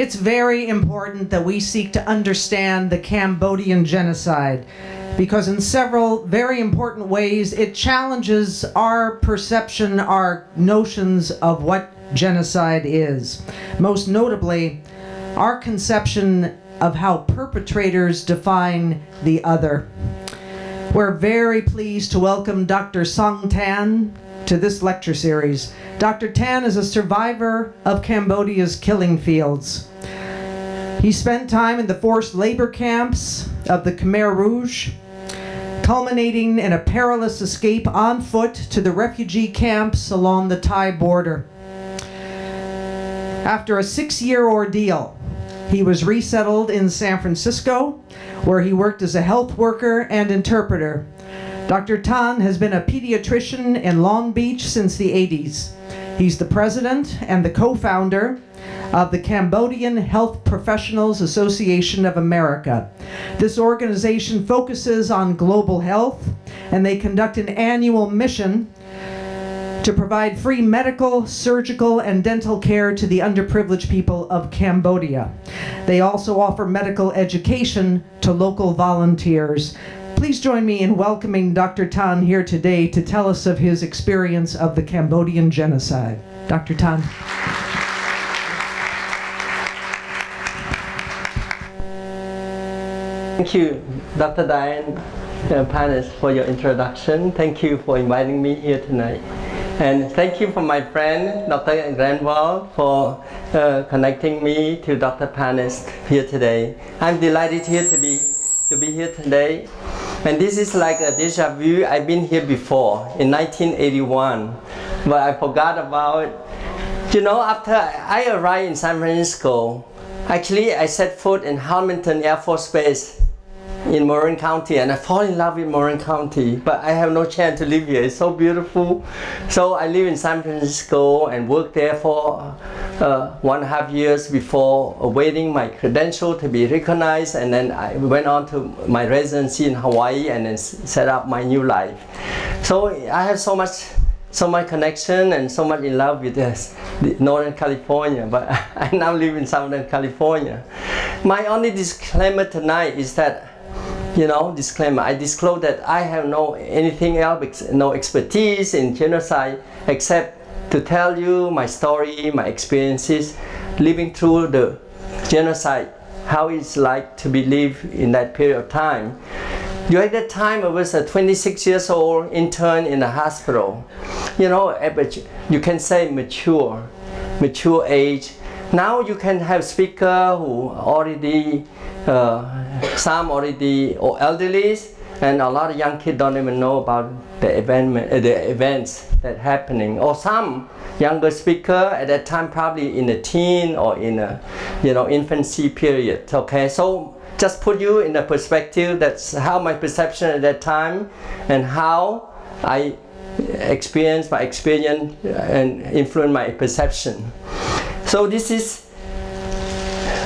It's very important that we seek to understand the Cambodian genocide because, in several very important ways, it challenges our perception, our notions of what genocide is. Most notably, our conception of how perpetrators define the other. We're very pleased to welcome Dr. Song Tan to this lecture series. Dr. Tan is a survivor of Cambodia's killing fields. He spent time in the forced labor camps of the Khmer Rouge, culminating in a perilous escape on foot to the refugee camps along the Thai border. After a six year ordeal, he was resettled in San Francisco, where he worked as a health worker and interpreter. Dr. Tan has been a pediatrician in Long Beach since the 80s. He's the president and the co founder of the Cambodian Health Professionals Association of America. This organization focuses on global health and they conduct an annual mission to provide free medical, surgical, and dental care to the underprivileged people of Cambodia. They also offer medical education to local volunteers. Please join me in welcoming Dr. Tan here today to tell us of his experience of the Cambodian genocide. Dr. Tan. Thank you, Dr. Diane uh, Panis, for your introduction. Thank you for inviting me here tonight. And thank you for my friend, Dr. Granwald, for uh, connecting me to Dr. Panis here today. I'm delighted here to be, to be here today. And this is like a deja vu. I've been here before in 1981, but I forgot about it. You know, after I arrived in San Francisco, actually I set foot in Hamilton Air Force Base in Marin County and I fall in love with Marin County but I have no chance to live here. It's so beautiful. So I live in San Francisco and worked there for uh, one and a half years before awaiting my credential to be recognized and then I went on to my residency in Hawaii and then set up my new life. So I have so much so much connection and so much in love with this, Northern California, but I now live in Southern California. My only disclaimer tonight is that you know, disclaimer, I disclose that I have no anything else, no expertise in genocide except to tell you my story, my experiences living through the genocide, how it's like to be lived in that period of time. During that time, I was a 26 years old intern in a hospital. You know, you can say mature, mature age. Now you can have speaker who already uh, some already or elderly and a lot of young kids don't even know about the event uh, the events that happening. Or some younger speaker at that time probably in a teen or in a you know infancy period okay? So just put you in the perspective that's how my perception at that time and how I experience my experience and influence my perception so this is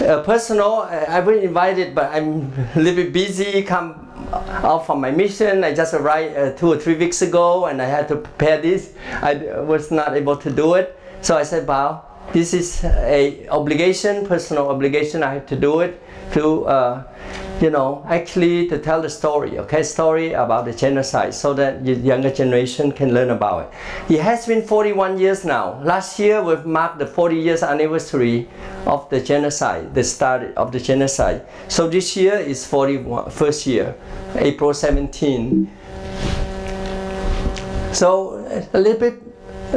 uh, personal, I was invited, but I'm a little bit busy. Come out from my mission. I just arrived uh, two or three weeks ago, and I had to prepare this. I was not able to do it, so I said, "Wow, this is a obligation, personal obligation. I have to do it to." Uh, you know, actually to tell the story, okay, story about the genocide so that the younger generation can learn about it. It has been 41 years now. Last year we've marked the 40 years anniversary of the genocide, the start of the genocide. So this year is 41, first year, April 17. So a little bit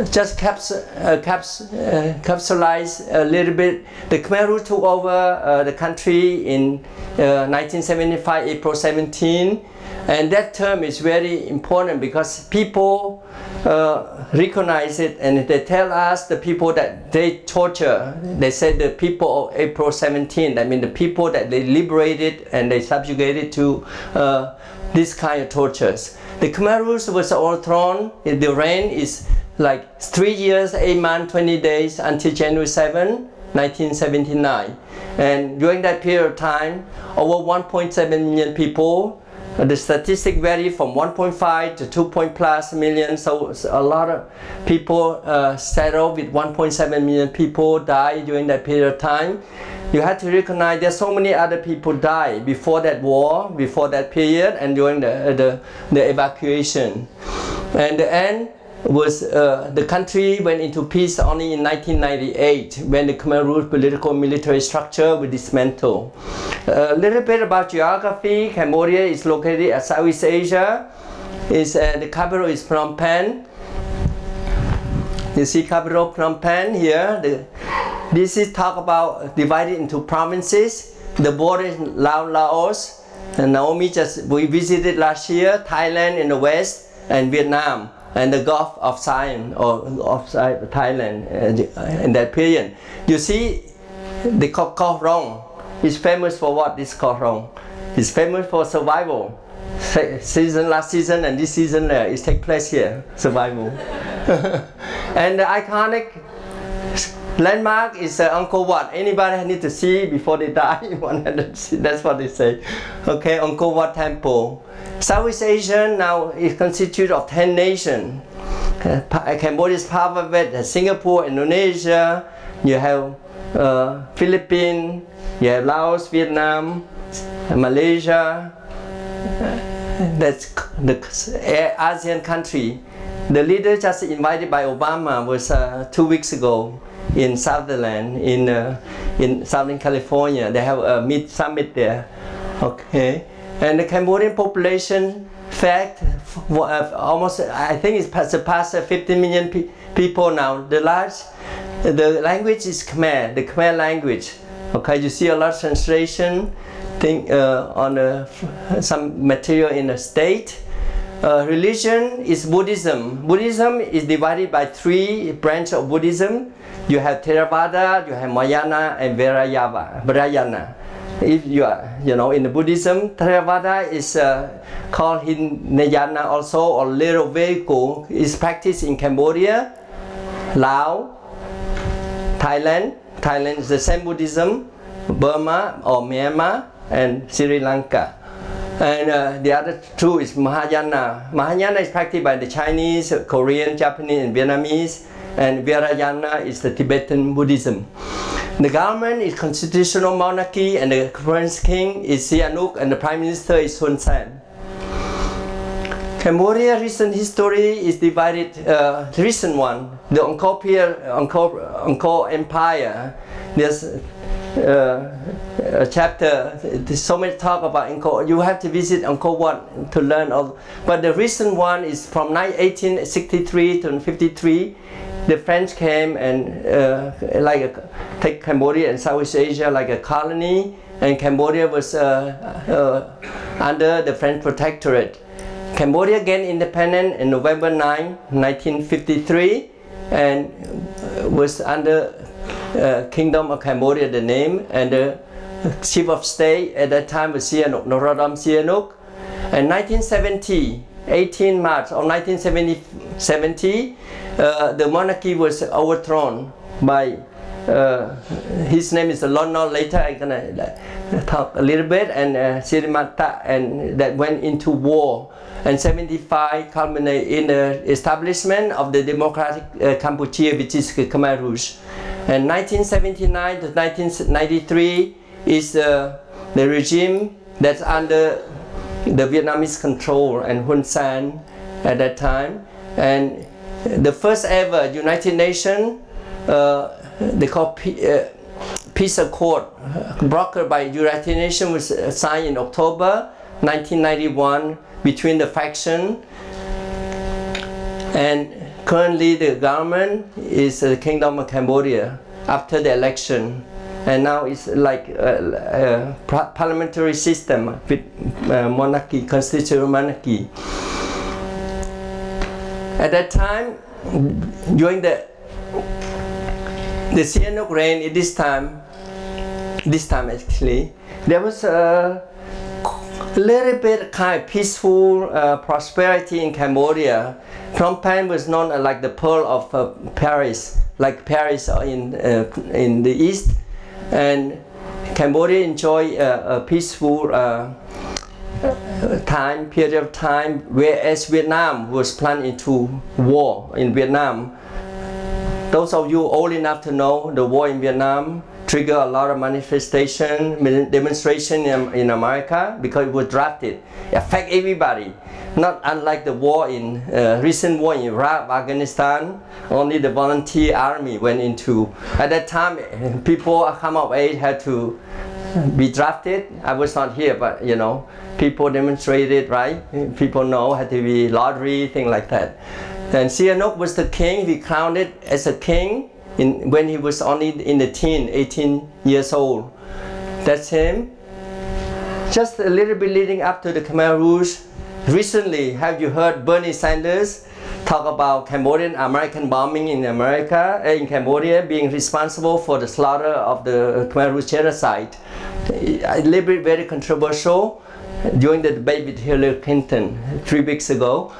just caps, uh, caps, uh, capsulize a little bit. The Khmer Rouge took over uh, the country in 1975, uh, April 17, and that term is very important because people uh, recognize it and they tell us the people that they torture, they said the people of April 17, I mean the people that they liberated and they subjugated to uh, this kind of tortures. The Khmer Rouge was overthrown, the reign is like 3 years, 8 months, 20 days until January 7, 1979. And during that period of time, over 1.7 million people, the statistic vary from 1.5 to 2 point plus million, so a lot of people uh, settled with 1.7 million people died during that period of time. you have to recognize there's so many other people died before that war, before that period, and during the, the, the evacuation. And the end was uh, the country went into peace only in 1998 when the Khmer Rouge political military structure was dismantled. A little bit about geography. Cambodia is located at Southeast Asia. Is uh, the capital is Phnom Penh. You see capital Phnom Penh here. The, this is talk about divided into provinces. The border is Laos, Laos. And Naomi just we visited last year Thailand in the west and Vietnam and the Gulf of Siam or of Thailand uh, in that period. You see, the Koh Rong is famous for what? This Koh Rong is famous for survival. Season last season and this season uh, is take place here survival. and the iconic landmark is uh, Angkor Wat. Anybody need to see before they die? That's what they say. Okay, Angkor Wat Temple. Southeast Asia now is constituted of 10 nations. Uh, Cambodia is part of it, uh, Singapore, Indonesia, you have uh, Philippines, you have Laos, Vietnam, Malaysia. That's the ASEAN country. The leader just invited by Obama was uh, two weeks ago in Sunnylands, in uh, in Southern California. They have a meet summit there. Okay. And the Cambodian population fact uh, almost I think it's surpassed 50 million pe people now. The large the language is Khmer, the Khmer language. Okay, you see a lot of translation thing uh, on uh, some material in the state. Uh, religion is Buddhism. Buddhism is divided by three branches of Buddhism. You have Theravada, you have Mahayana, and Vajrayana if you are, you know, in the Buddhism, Theravada is uh, called Hinayana also, or little vehicle, is practiced in Cambodia, Laos, Thailand. Thailand is the same Buddhism, Burma or Myanmar, and Sri Lanka. And uh, the other two is Mahayana. Mahayana is practiced by the Chinese, Korean, Japanese, and Vietnamese, and Vajrayana is the Tibetan Buddhism. The government is constitutional monarchy and the current king is Sihanouk and the prime minister is Hun Sen. Cambodia recent history is divided, uh, recent one, the Angkor, Angkor, Angkor Empire. There's uh, a chapter, there's so much talk about Angkor. You have to visit Angkor Wat to learn all. But the recent one is from 1863 to 53 the French came and uh, like a, take Cambodia and Southeast Asia like a colony, and Cambodia was uh, uh, under the French protectorate. Cambodia gained independence in November 9, 1953, and was under uh, Kingdom of Cambodia, the name, and the chief of state at that time was Sihanouk, Norodom Sihanouk. And 1970, 18 March of 1970, uh, the monarchy was overthrown by uh, his name is Lon Nol. Later, I'm gonna talk a little bit, and uh, Sirik Matak, and that went into war. And 75 culminated in the establishment of the Democratic uh, Cambodia, which is Khmer Rouge. And 1979 to 1993 is uh, the regime that's under the Vietnamese control and Hun Sen at that time. And the first ever United Nations, uh, they call uh, peace accord, brokered by United Nations was signed in October 1991 between the faction and currently the government is the Kingdom of Cambodia after the election and now it's like a, a parliamentary system with uh, monarchy, constitutional monarchy. At that time, during the the Sihanouk reign, at this time, this time actually, there was a little bit kind of peaceful uh, prosperity in Cambodia. Phnom Penh was known like the pearl of uh, Paris, like Paris in uh, in the east, and Cambodia enjoyed a peaceful uh, time, period of time, whereas Vietnam was plunged into war in Vietnam. Those of you old enough to know the war in Vietnam, triggered a lot of manifestation, demonstration in, in America because it was drafted. It affect everybody. Not unlike the war in uh, recent war in Iraq, Afghanistan, only the volunteer army went into. At that time, people come of age had to be drafted. I was not here, but you know, people demonstrated, right? People know had to be lottery, thing like that. And Sihanouk was the king. He crowned it as a king in, when he was only in the teen, 18 years old. That's him. Just a little bit leading up to the Khmer Rouge. Recently, have you heard Bernie Sanders talk about Cambodian American bombing in America, in Cambodia, being responsible for the slaughter of the Khmer Rouge genocide? A little bit very controversial during the debate with Hillary Clinton three weeks ago.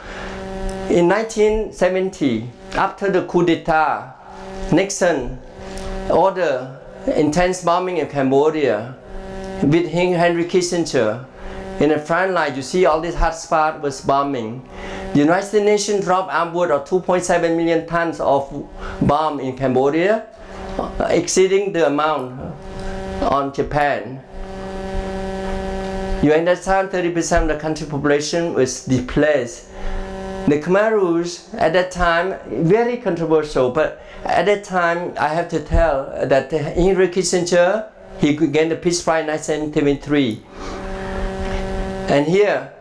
In 1970, after the coup d'etat, Nixon ordered intense bombing in Cambodia with Henry Kissinger. In the front line, you see all this hotspot was bombing. The United Nations dropped upward of 2.7 million tons of bomb in Cambodia, exceeding the amount on Japan. You understand 30% of the country population was displaced. The Khmer Rouge at that time, very controversial, but at that time, I have to tell that Henry Kissinger, he gained the Peace Prize in 1973. And here,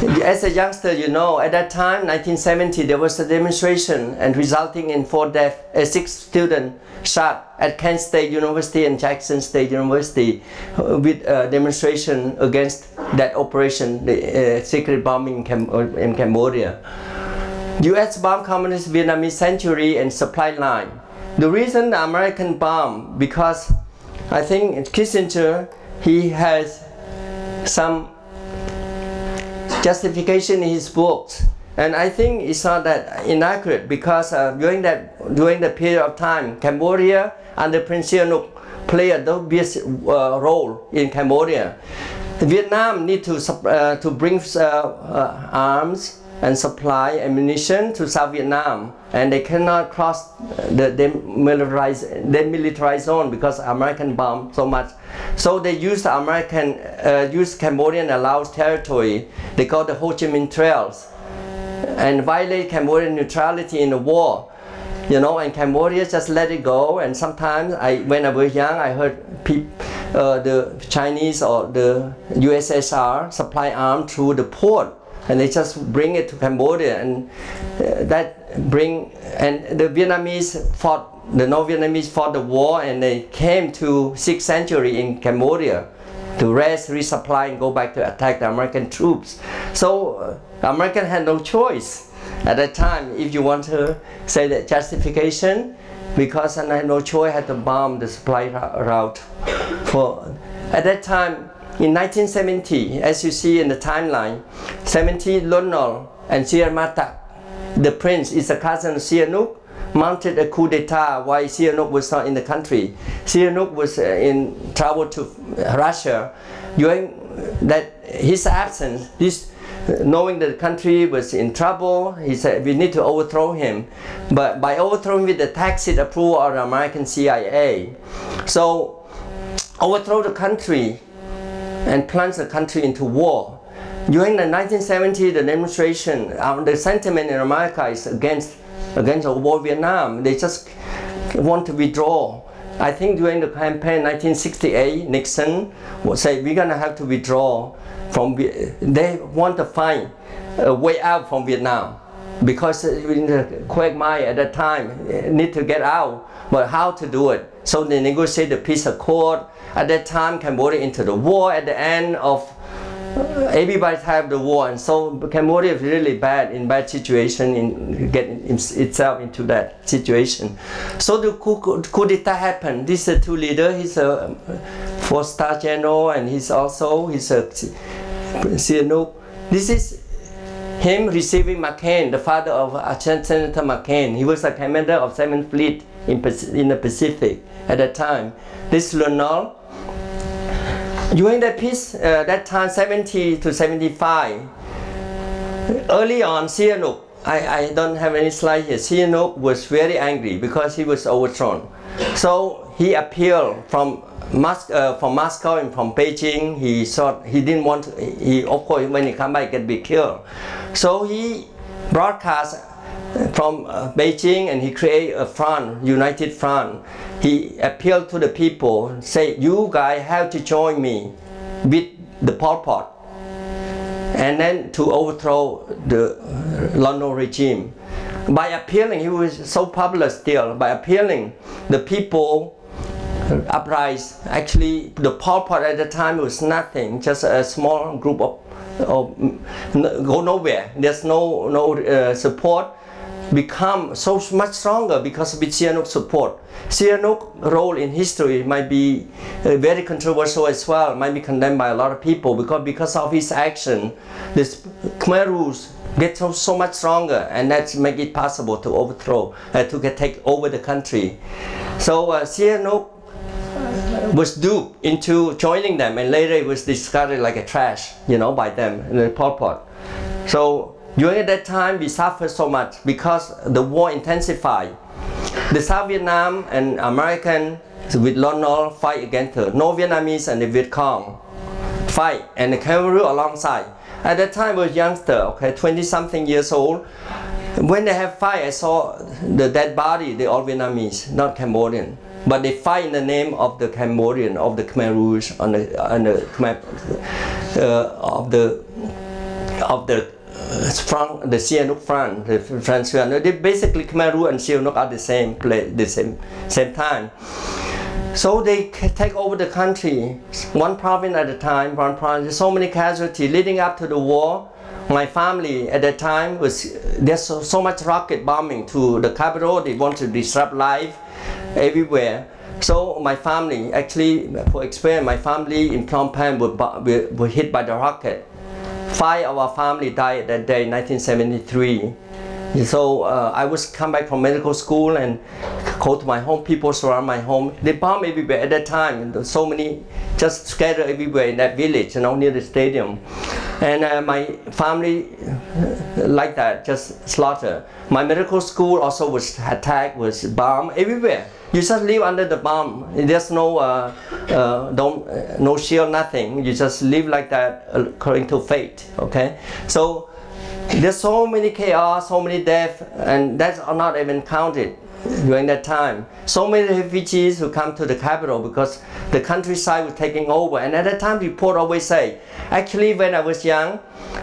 as a youngster, you know, at that time, 1970, there was a demonstration and resulting in four deaths, uh, six students shot at Kent State University and Jackson State University uh, with a demonstration against that operation, the uh, secret bombing in, Cam in Cambodia. US bomb communist Vietnamese sanctuary and supply line. The reason the American bomb because I think Kissinger he has some justification in his books and I think it's not that inaccurate because uh, during that during the period of time Cambodia under Prince Sihanouk played a dubious uh, role in Cambodia. Vietnam need to uh, to bring uh, uh, arms and supply ammunition to South Vietnam and they cannot cross the demilitarized, demilitarized zone because American bomb so much. So they use the American, uh, use Cambodian and Laos territory. They call the Ho Chi Minh Trails and violate Cambodian neutrality in the war. You know, and Cambodia just let it go. And sometimes, I, when I was young, I heard uh, the Chinese or the USSR supply arms through the port and they just bring it to Cambodia and uh, that bring and the Vietnamese fought the North Vietnamese fought the war and they came to 6th century in Cambodia to rest, resupply and go back to attack the American troops. So uh, American had no choice at that time if you want to say that justification because I had no choice had to bomb the supply route for at that time in 1970, as you see in the timeline, 70 Lon and Sierra the prince is a cousin of Sihanouk, mounted a coup d'etat while Sihanouk was not in the country. Sihanouk was uh, in travel to Russia. During that his absence, this knowing that the country was in trouble, he said we need to overthrow him. But by overthrowing with the tacit approval of the American CIA, so overthrow the country and plunge the country into war. During the 1970s, the demonstration, uh, the sentiment in America is against against the war Vietnam. They just want to withdraw. I think during the campaign 1968, Nixon say we're gonna have to withdraw from. They want to find a way out from Vietnam because in the quagmire at that time need to get out, but how to do it? So they negotiate the peace accord at that time, Cambodia entered the war at the end of uh, everybody had the war and so Cambodia is really bad in bad situation in getting itself into that situation. So the coup, coup d'etat happened. A two leader. He's a four star general and he's also he's a Sihanouk. This is him receiving McCain, the father of Senator McCain. He was a commander of 7th Fleet in, in the Pacific at that time. This Lon Nol during that peace, uh, that time 70 to 75, early on Sihanouk, I, I don't have any slide here, Sihanouk was very angry because he was overthrown. So he appealed from Mos- uh, from Moscow and from Beijing. He thought he didn't want. To, he of course when he come back he get be killed. So he broadcast from uh, Beijing and he created a front, united front. He appealed to the people, say, you guys have to join me with the Pol Pot and then to overthrow the Lon regime. By appealing, he was so popular still. By appealing, the people uprise. Actually, the Pol Pot at the time was nothing, just a small group of, of go nowhere. There's no no uh, support. Become so much stronger because of Sihanouk's support. Sihanouk's role in history might be uh, very controversial as well, might be condemned by a lot of people because because of his action, this Khmer Rouge get so, so much stronger and that's make it possible to overthrow, uh, to get, take over the country. So uh, Sihanouk was duped into joining them and later it was discarded like a trash, you know, by them the Pol Pot. So during that time we suffered so much because the war intensified. The South Vietnam and American with Lon fight against the No Vietnamese and the Viet Cong fight and the Khmer Rouge alongside. At that time I was youngster, okay, 20 something years old. When they have fight, I saw the dead body, the all Vietnamese, not Cambodian. But they fight in the name of the Cambodian, of the Khmer Rouge, on the, on the uh, of the, of the front, the Sihanouk front, the French front. They basically Khmer Rouge and Sihanouk are the same place, the same, same time. So they take over the country, one province at a time, one province. So many casualties leading up to the war. My family at that time was there's so, so much rocket bombing to the capital. They want to disrupt life everywhere. So my family, actually, for experience, my family in Phnom Penh were, were, were hit by the rocket. Five of our family died that day, 1973. So uh, I was come back from medical school and go to my home. People surround my home. They bomb everywhere at that time. So many just scattered everywhere in that village, you know, near the stadium. And uh, my family uh, like that, just slaughter. My medical school also was attacked, was bombed everywhere. You just live under the bomb. There's no uh, uh, don't uh, no shield, nothing. You just live like that according to fate. Okay, so there's so many chaos, so many death, and that's not even counted during that time. So many refugees who come to the capital because the countryside was taking over. And at that time, report always say, actually, when I was young,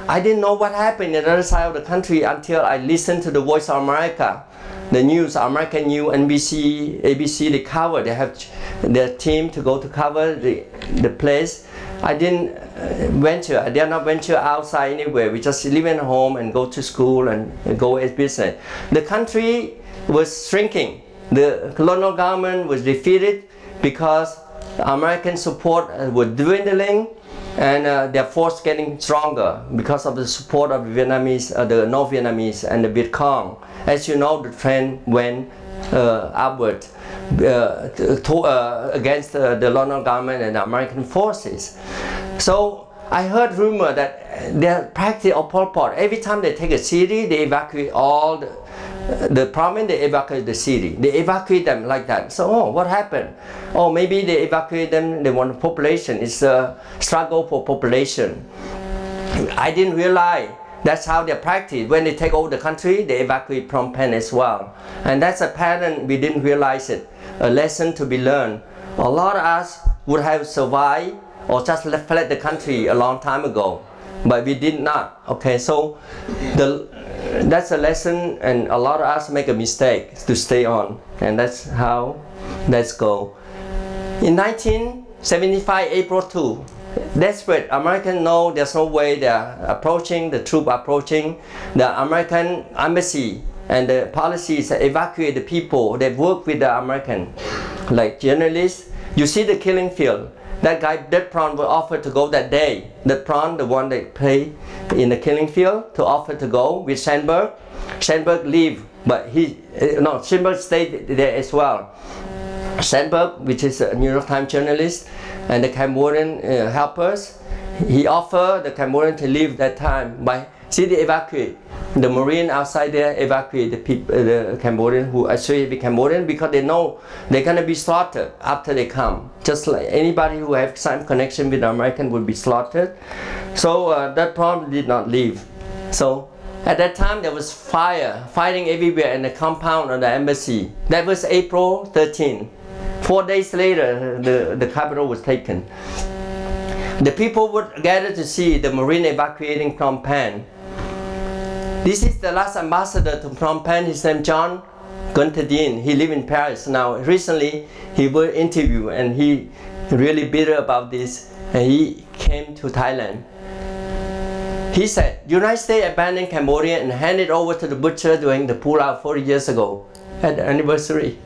I didn't know what happened in the other side of the country until I listened to the Voice of America. The news, American News, NBC, ABC, they cover. They have their team to go to cover the, the place. I didn't uh, venture. I did not venture outside anywhere. We just live at home and go to school and go as business. The country was shrinking. The colonial government was defeated because American support uh, was dwindling and uh, their force getting stronger because of the support of the Vietnamese, uh, the North Vietnamese and the Viet Cong. As you know, the trend went uh, upward uh, to, uh, against uh, the Lon Nol government and American forces. So I heard rumor that their practice of Pol Pot, every time they take a city, they evacuate all the, the province, they evacuate the city. They evacuate them like that. So, oh, what happened? Oh, maybe they evacuate them, they want population. It's a struggle for population. I didn't realize that's how they practice. When they take over the country, they evacuate Phnom Penh as well. And that's a pattern, we didn't realize it. A lesson to be learned. A lot of us would have survived or just fled the country a long time ago, but we did not. Okay, so the, that's a lesson, and a lot of us make a mistake to stay on, and that's how let's go. In 1975, April 2, desperate Americans know there's no way they're approaching, the troop approaching, the American embassy and the policy is evacuate the people that work with the American, like journalists. You see the killing field. That guy, Dith Pran, will offer to go that day. Dith Pran, the one that played in the killing field, to offer to go with Schanberg. Schanberg leave, but he, uh, no, Schanberg stayed there as well. Schanberg, which is a New York Times journalist, and the Cambodian uh, helpers, he offered the Cambodian to leave that time by see the evacuate. the Marine outside there evacuate the people, the Cambodian who actually the Cambodian because they know they're gonna be slaughtered after they come. Just like anybody who have some connection with American would be slaughtered. So uh, that problem did not leave. So at that time there was fire, fighting everywhere in the compound of the embassy. That was April 13. Four days later, the, the capital was taken. The people would gather to see the Marine evacuating Phnom Penh. This is the last ambassador to Phnom Penh. His name John Gunther Dean. He live in Paris now. Recently, he was interviewed and he really bitter about this. And he came to Thailand. He said, United States abandoned Cambodia and handed over to the butcher during the pullout 40 years ago at the anniversary.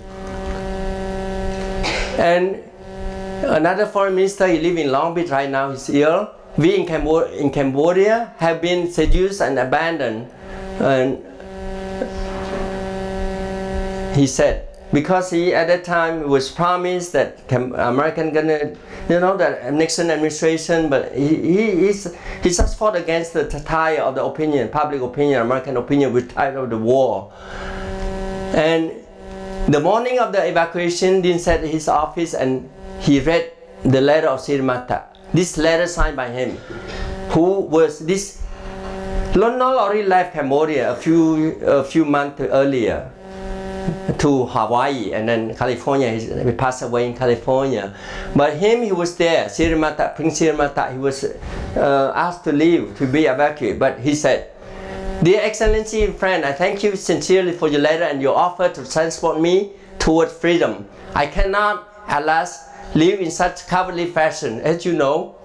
And Another foreign minister, he lives in Long Beach right now, he's ill. We in, Cambo in Cambodia have been seduced and abandoned. And he said, because he at that time was promised that American gonna, you know, that Nixon administration, but he, he, he's, he just fought against the tide of the opinion, public opinion, American opinion with tide of the war. And the morning of the evacuation, Dean said his office and he read the letter of Sirik Matak. This letter signed by him, who was this. Lon already left Cambodia a few a few months earlier to Hawaii and then California. He passed away in California. But him, he was there. Sirik Matak, Prince Sirik Matak, he was uh, asked to leave to be evacuated. But he said, Dear Excellency and friend, I thank you sincerely for your letter and your offer to transport me toward freedom. I cannot, alas, live in such cowardly fashion. As you know,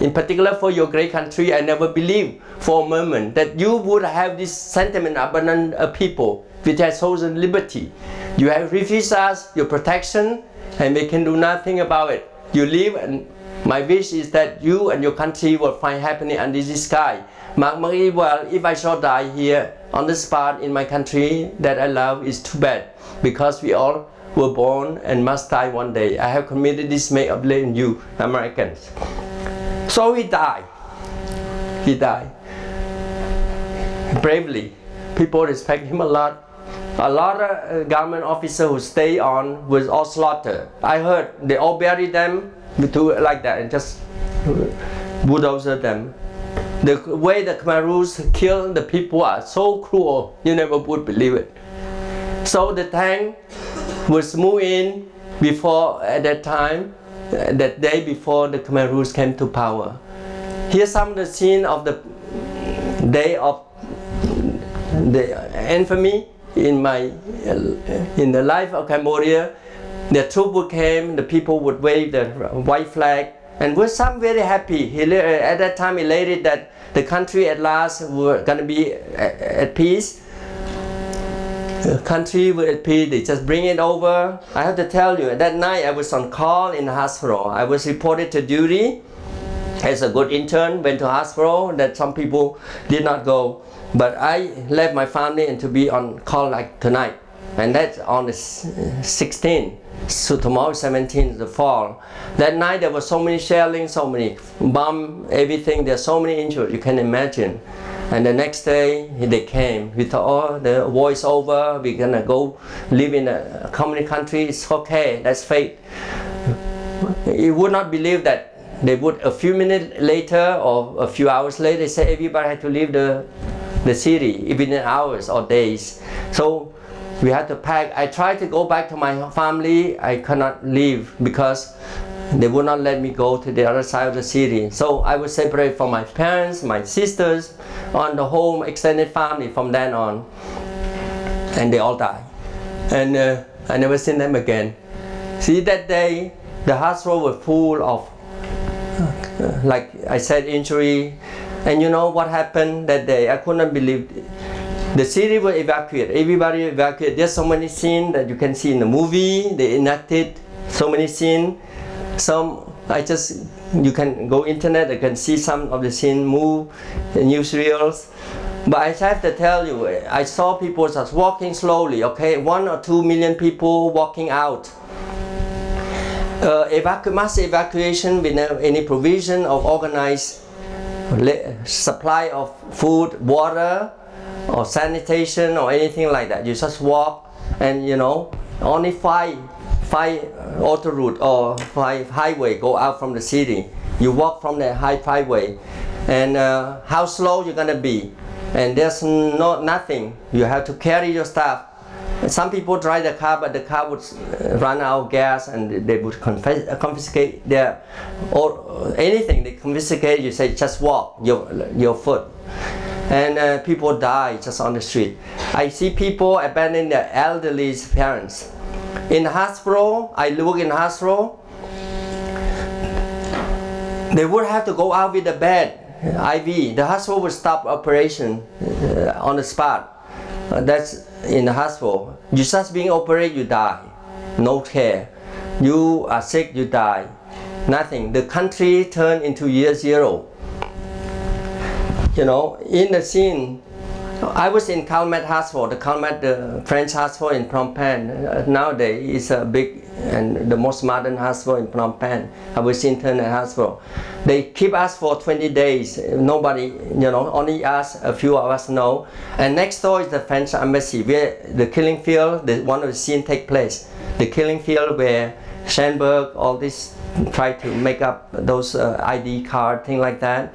in particular for your great country, I never believed for a moment that you would have this sentiment abundant of people which has chosen liberty. You have refused us your protection and we can do nothing about it. You live and my wish is that you and your country will find happiness under this sky. Mark me well, if I shall die here on the spot in my country that I love, is too bad because we all were born and must die one day. I have committed this may of blame you, Americans. So he died. He died. Bravely. People respect him a lot. A lot of uh, government officers who stay on was all slaughtered. I heard they all buried them to, like that and just bulldozer them. The way the Khmer Rouge kill the people are so cruel, you never would believe it. So the tank was moved in before at that time, that day before the Khmer Rouge came to power. Here's some of the scene of the day of the infamy in my in the life of Cambodia. The troops would came, the people would wave the white flag, and were some very happy. He, at that time, elated that the country at last were going to be at, at peace country with peace, they just bring it over. I have to tell you, that night I was on call in the hospital. I was reported to duty as a good intern, went to hospital that some people did not go. But I left my family and to be on call like tonight. And that's on the 16th. So tomorrow 17th, the fall. That night there was so many shelling, so many bomb, everything. There's so many injured, you can imagine. And the next day they came. We thought, oh, the war is over. We're gonna go live in a communist country. It's okay. That's fate. You would not believe that they would a few minutes later or a few hours later they say everybody had to leave the the city even in hours or days. So we had to pack. I tried to go back to my family. I cannot leave because they would not let me go to the other side of the city. So I was separated from my parents, my sisters, on the whole extended family from then on. And they all died. And uh, I never seen them again. See, that day, the hospital was full of, uh, like I said, injury. And you know what happened that day? I couldn't believe it. The city was evacuated. Everybody evacuated. There's so many scenes that you can see in the movie. They enacted so many scenes some I just you can go internet you can see some of the scene move the newsreels but I have to tell you I saw people just walking slowly okay? One or two million people walking out. Uh, evacu mass evacuation without any provision of organized supply of food water or sanitation or anything like that. You just walk and you know only five five auto route or five highway go out from the city. You walk from the high highway, and uh, how slow you're gonna be, and there's no nothing. You have to carry your stuff. Some people drive the car, but the car would uh, run out of gas, and they would confis- confiscate their or anything. They confiscate. You say just walk your your foot and uh, people die just on the street. I see people abandoning their elderly parents. In hospital, I work in hospital. They would have to go out with the bed, IV. The hospital would stop operation uh, on the spot. Uh, that's in the hospital. You just being operated, you die. No care. You are sick, you die. Nothing. The country turned into year zero you know, in the scene, I was in Calmette Hospital, the Calmette, the French hospital in Phnom Penh. Uh, nowadays, it's a big and the most modern hospital in Phnom Penh. I was intern at hospital. They keep us for 20 days. Nobody, you know, only us, a few of us know. And next door is the French embassy, where the killing field, the one of the scene take place. The killing field where Schanberg, all this, try to make up those uh, ID card, thing like that.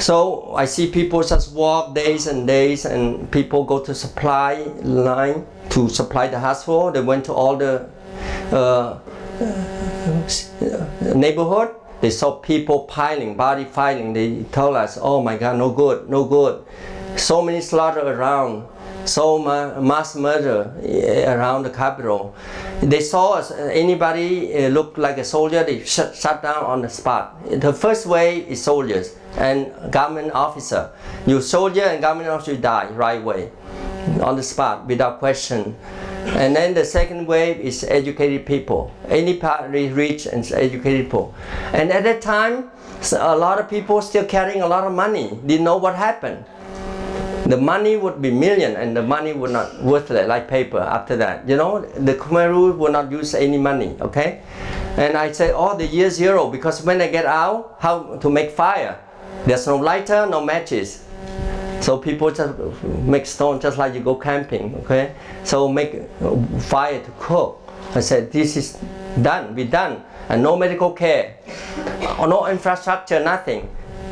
So I see people just walk days and days, and people go to supply line to supply the hospital. They went to all the uh, neighborhood. They saw people piling, body piling. They told us, "Oh my God, no good, no good." So many slaughter around, so mass murder around the capital. They saw us, anybody uh, look like a soldier, they shut, shut down on the spot. The first way is soldiers and government officer. You soldier and government officer die right away, on the spot without question. And then the second wave is educated people. Any party rich and educated people. And at that time, a lot of people still carrying a lot of money, didn't know what happened. The money would be million and the money would not worthless like paper after that. You know, the Khmer Rouge would not use any money, okay? And I say, oh, the year zero, because when I get out, how to make fire? There's no lighter, no matches. So people just make stone just like you go camping, okay? So make fire to cook. I said, this is done, we done. And no medical care, or no infrastructure, nothing.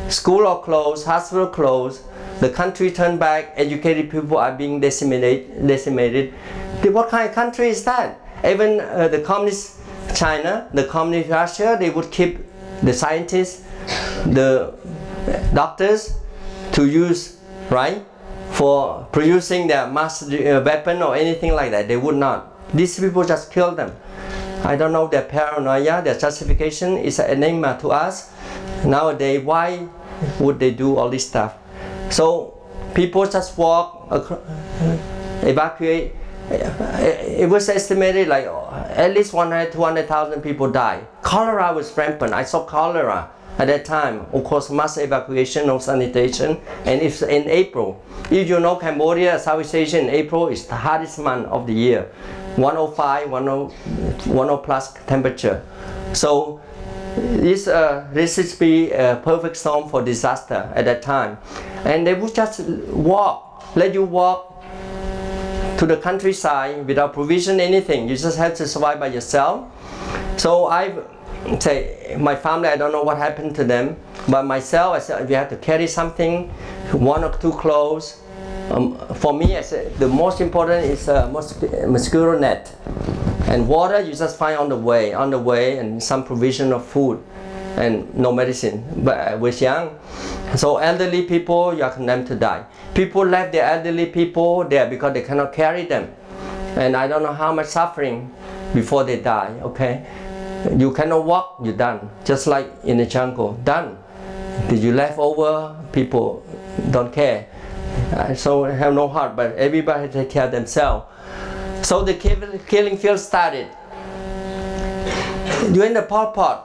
School are closed, hospital closed, the country turned back, educated people are being decimated. decimated. What kind of country is that? Even uh, the communist China, the communist Russia, they would keep the scientists, the doctors to use, right, for producing their mass uh, weapon or anything like that. They would not. These people just kill them. I don't know their paranoia, their justification is an enigma to us. Nowadays, why would they do all this stuff? So people just walk, evacuate. It was estimated like uh, at least 100, 200,000 people died. Cholera was rampant. I saw cholera at that time. Of course, mass evacuation, no sanitation. And it's in April. If you know Cambodia, Southeast Asia in April is the hottest month of the year. 105, 10, 10 plus temperature. So this uh, this is a perfect storm for disaster at that time, and they would just walk, let you walk to the countryside without provision anything. You just have to survive by yourself. So I say my family, I don't know what happened to them, but myself, I said we have to carry something, one or two clothes. Um, for me, I said the most important is uh, a uh, mosquito net and water you just find on the way, on the way, and some provision of food and no medicine. But uh, I was young. So elderly people, you are condemned to die. People left the elderly people there because they cannot carry them. And I don't know how much suffering before they die, okay? You cannot walk, you're done. Just like in the jungle, done. Did you left over? People don't care. So have no heart, but everybody take care of themselves. So the killing field started. During the Pol Pot,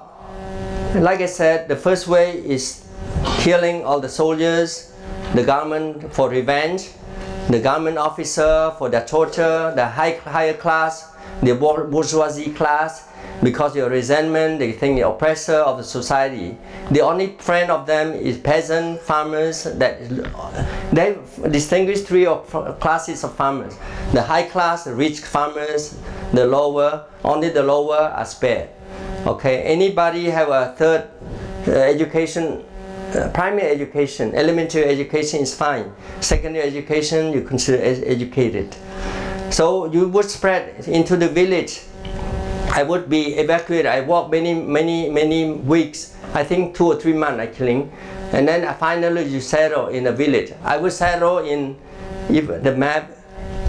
like I said, the first way is killing all the soldiers, the government for revenge, the government officer for their torture, the high, higher class, the bourgeoisie class, because your resentment, they think the oppressor of the society. The only friend of them is peasant farmers. That they distinguish three classes of farmers: the high class, the rich farmers, the lower. Only the lower are spared. Okay, anybody have a third uh, education uh, primary education, elementary education is fine. Secondary education, you consider as educated. So you would spread into the village. I would be evacuated. I walked many, many, many weeks. I think two or three months actually. And then I finally you settle in a village. I would settle in, if the map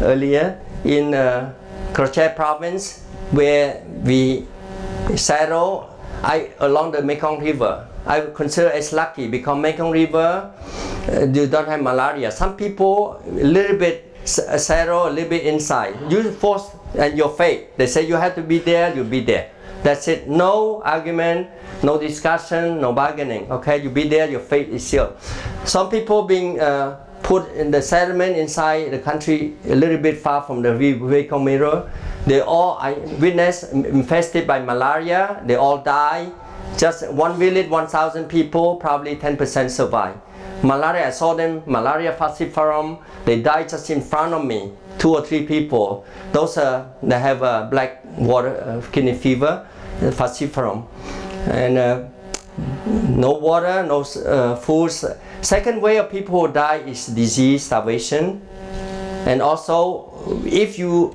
earlier, in uh, Kratie province where we settle I, along the Mekong River. I would consider as lucky because Mekong River, uh, you don't have malaria. Some people a little bit settle a little bit inside. You force and your faith. They say you have to be there, you be there. That's it. No argument, no discussion, no bargaining. Okay, you be there, your faith is sealed. Some people being uh, put in the settlement inside the country a little bit far from the vehicle mirror. They all I witnessed infested by malaria. They all die. Just one village, 1,000 people, probably 10% survive. Malaria, I saw them, malaria falciparum, they died just in front of me, two or three people. Those uh, they have uh, black water uh, kidney fever, uh, falciparum. And uh, no water, no uh, food. Second way of people who die is disease, starvation. And also, if you,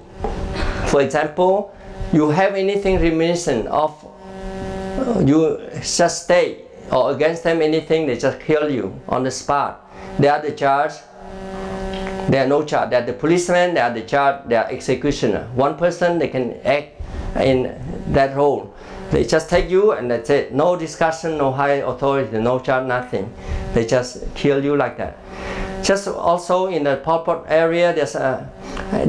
for example, you have anything reminiscent of you just stay or against them anything, they just kill you on the spot. They are the judge, they are no charge. They are the policeman, they are the judge, they are executioner. One person, they can act in that role. They just take you and that's it. No discussion, no high authority, no charge, nothing. They just kill you like that. Just also in the Pol Pot area, there's a,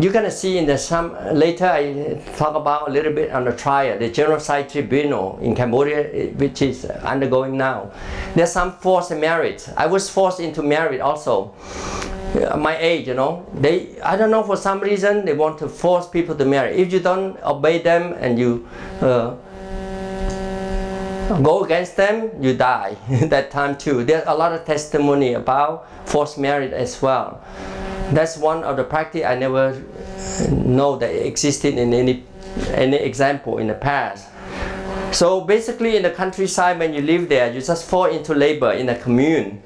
you're gonna see in the some, later I talk about a little bit on the trial, the genocide tribunal in Cambodia, which is undergoing now. There's some forced marriage. I was forced into marriage also. My age, you know, they, I don't know, for some reason, they want to force people to marry. If you don't obey them and you uh, go against them, you die that time too. There's a lot of testimony about forced marriage as well. That's one of the practice I never know that existed in any any example in the past. So basically in the countryside when you live there, you just fall into labor in a commune.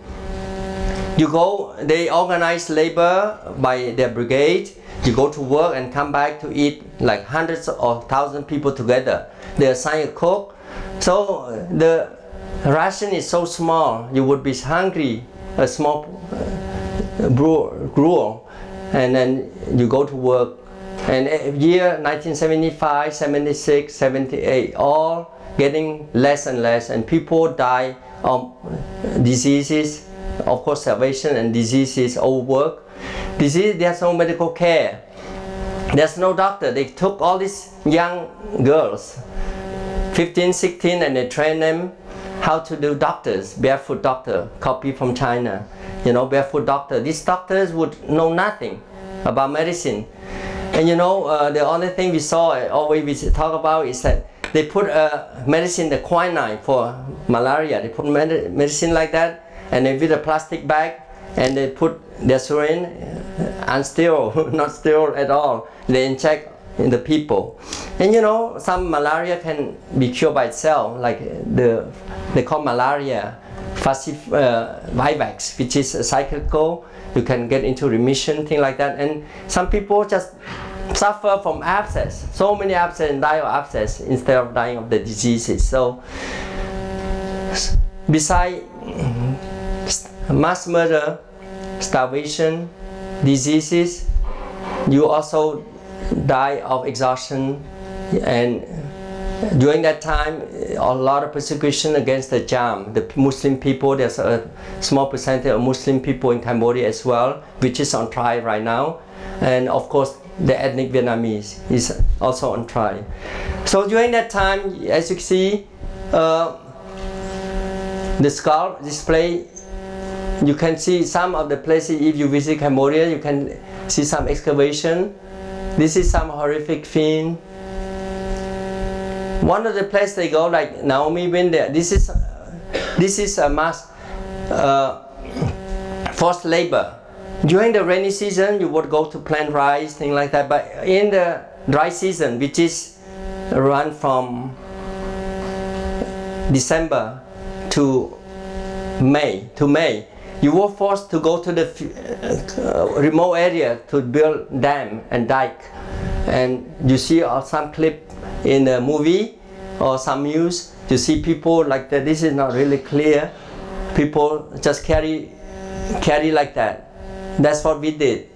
You go, they organize labor by their brigade. You go to work and come back to eat like hundreds or thousand people together. They assign a cook, so the ration is so small, you would be hungry, a small uh, gruel, and then you go to work. And year 1975, 76, 78, all getting less and less, and people die of diseases, of course, starvation and diseases, overwork. Disease, there's no medical care. There's no doctor. They took all these young girls 15, 16 and they train them how to do doctors, barefoot doctor, copy from China. You know, barefoot doctor. These doctors would know nothing about medicine. And you know, uh, the only thing we saw, uh, always we talk about is that they put uh, medicine, the quinine for malaria. They put med medicine like that, and they with a plastic bag, and they put their syringe, uh, unsterile, not sterile at all. They inject in the people. And you know, some malaria can be cured by itself, like the they call malaria Facif, uh, Vivax, which is a cyclical. You can get into remission, thing like that. And some people just suffer from abscess. So many abscess and die of abscess instead of dying of the diseases. So, besides mass murder, starvation, diseases, you also die of exhaustion and during that time a lot of persecution against the Cham, the Muslim people. There's a small percentage of Muslim people in Cambodia as well, which is on trial right now. And of course, the ethnic Vietnamese is also on trial. So during that time, as you see, uh, the skull display, you can see some of the places, if you visit Cambodia, you can see some excavation this is some horrific thing. One of the places they go, like Naomi went there. This is this is a mass uh, forced labor. During the rainy season, you would go to plant rice, things like that. But in the dry season, which is run from December to May to May, you were forced to go to the uh, remote area to build dam and dike. And you see uh, some clip in a movie or some news, you see people like that. This is not really clear. People just carry carry like that. That's what we did.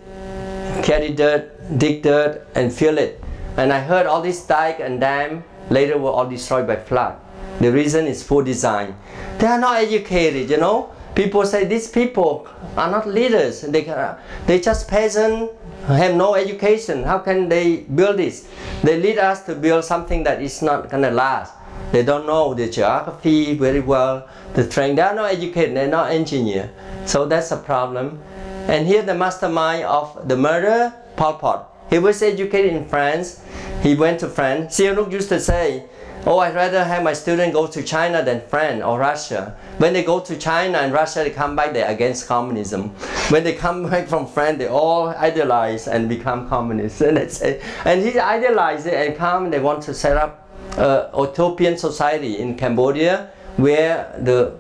Carry dirt, dig dirt, and fill it. And I heard all these dike and dam later were all destroyed by flood. The reason is poor design. They are not educated, you know. People say these people are not leaders. They, uh, they just peasants have no education. How can they build this? They lead us to build something that is not gonna last. They don't know the geography very well, the train. They are not educated, they're not engineer. So that's a problem. And here the mastermind of the murder, Pol Pot. He was educated in France. He went to France. Sihanouk used to say, oh, I'd rather have my student go to China than France or Russia. When they go to China and Russia, they come back, they're against communism. When they come back from France, they all idealize and become communists. And, say, and he idealized it and come, they want to set up a utopian society in Cambodia where the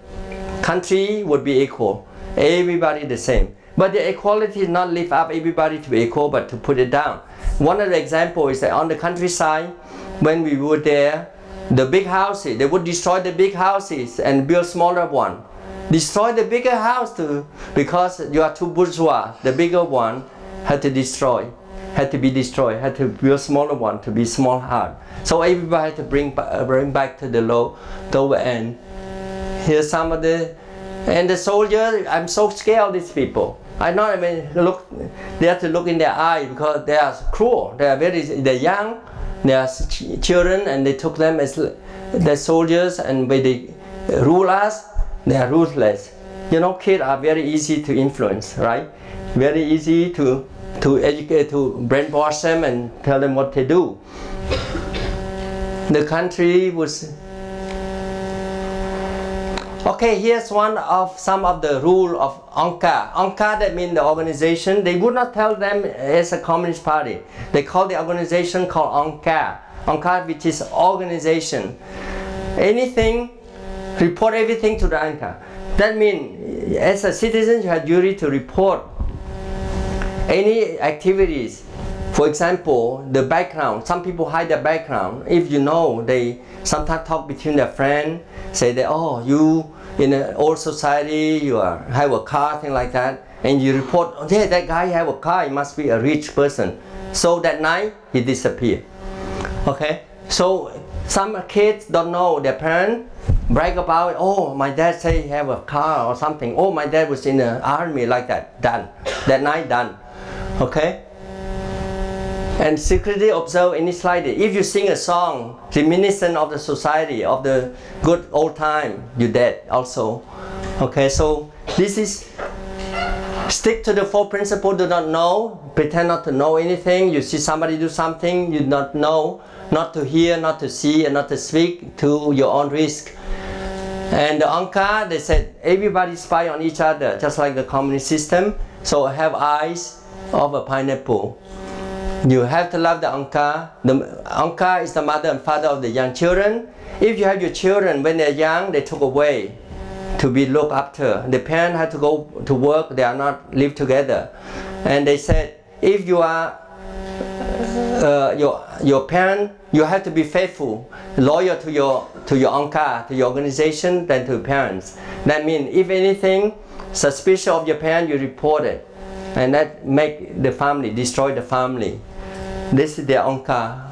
country would be equal, everybody the same. But the equality is not lift up everybody to be equal, but to put it down. One of the examples is that on the countryside, when we were there, the big houses. They would destroy the big houses and build smaller one. Destroy the bigger house too, because you are too bourgeois. The bigger one had to destroy, had to be destroyed, had to build smaller one to be small house. So everybody had to bring uh, bring back to the low, lower end. Here's some of the, and the soldiers. I'm so scared of these people. I know. I mean, look, they have to look in their eye because they are cruel. They are very. They're young they are children and they took them as their soldiers and when they rule us, they are ruthless. You know, kids are very easy to influence, right? Very easy to, to educate, to brainwash them and tell them what to do. The country was Okay, here's one of some of the rule of Anka. Anka, that means the organization. They would not tell them as a communist party. They call the organization called Anka. Anka, which is organization. Anything, report everything to the Anka. That means as a citizen you have duty to report any activities. For example, the background. Some people hide their background. If you know, they sometimes talk between their friends, say that, oh, you in an old society, you are, have a car, thing like that, and you report, oh, yeah, that guy have a car, he must be a rich person. So that night, he disappeared. Okay, so some kids don't know their parents brag about, oh, my dad say he have a car or something. Oh, my dad was in the army like that. Done. That night, done. Okay, and secretly observe any slightly. If you sing a song reminiscent of the society, of the good old time, you dead also. Okay, so this is stick to the four principles, do not know, pretend not to know anything. You see somebody do something you not know, not to hear, not to see, and not to speak to your own risk. And the Angka, they said everybody spy on each other, just like the communist system. So have eyes of a pineapple. You have to love the Angka. The Angka is the mother and father of the young children. If you have your children when they're young, they took away to be looked after. The parents had to go to work, they are not live together. And they said, if you are uh, your your parent, you have to be faithful, loyal to your to your Angka, to your organization, than to parents. That means if anything suspicious of your parent, you report it and that make the family destroy the family this is their Angka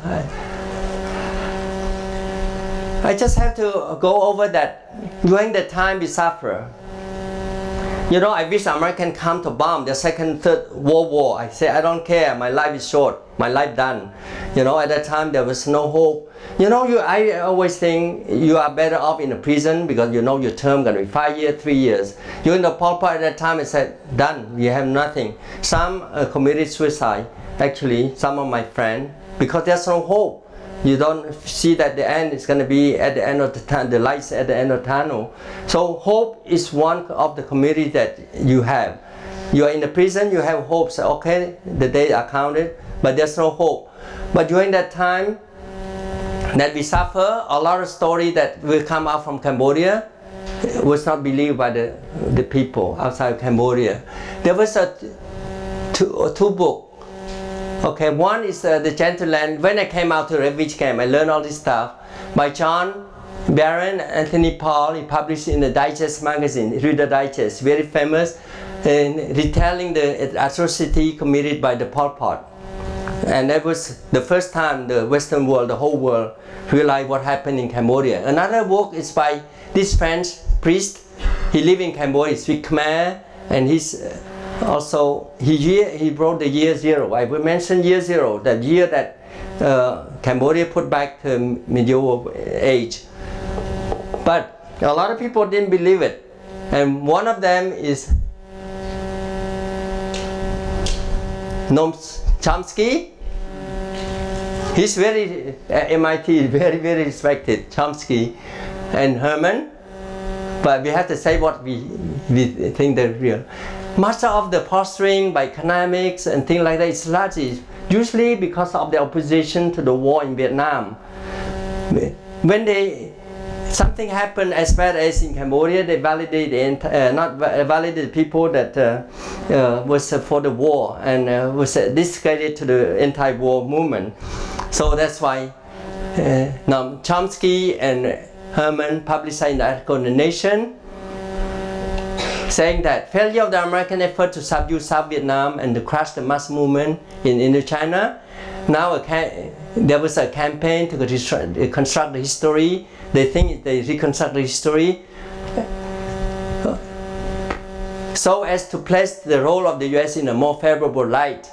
I just have to go over that during the time we suffer you know, I wish American come to bomb the second, third world war. I say, I don't care. My life is short. My life done. You know, at that time there was no hope. You know, you, I always think you are better off in a prison because you know your term gonna be five years, three years. You in the Pot at that time, I said, done. You have nothing. Some uh, committed suicide. Actually, some of my friends, because there's no hope. You don't see that the end is going to be at the end of the tunnel, the lights at the end of the tunnel. So hope is one of the community that you have. You are in the prison, you have hopes. Okay, the days are counted, but there's no hope. But during that time that we suffer, a lot of story that will come out from Cambodia was not believed by the, the people outside Cambodia. There was a two, two book. Okay, one is uh, The Gentleland. When I came out to refugee camp, I learned all this stuff by John Barron Anthony Paul. He published in the Digest magazine, Reader Digest, very famous, in retelling the atrocity committed by the Pol Pot. And that was the first time the Western world, the whole world, realized what happened in Cambodia. Another book is by this French priest. He lived in Cambodia, speak Khmer, and he's uh, also he year, he wrote the year zero. I will mention year zero, that year that uh, Cambodia put back to medieval age. But a lot of people didn't believe it, and one of them is Noam Chomsky. He's very uh, MIT, very very respected. Chomsky and Herman. But we have to say what we, we think they're real. Much of the posturing by economics and things like that is largely usually because of the opposition to the war in Vietnam. When they something happened as bad as in Cambodia, they validate uh, not validated people that uh, uh, was for the war and uh, was discredited to the anti-war movement. So that's why uh, Noam Chomsky and Herman published an article in The Nation saying that failure of the American effort to subdue South Vietnam and to crush the mass movement in Indochina. Now there was a campaign to reconstruct the history. They think they reconstruct the history so as to place the role of the US in a more favorable light.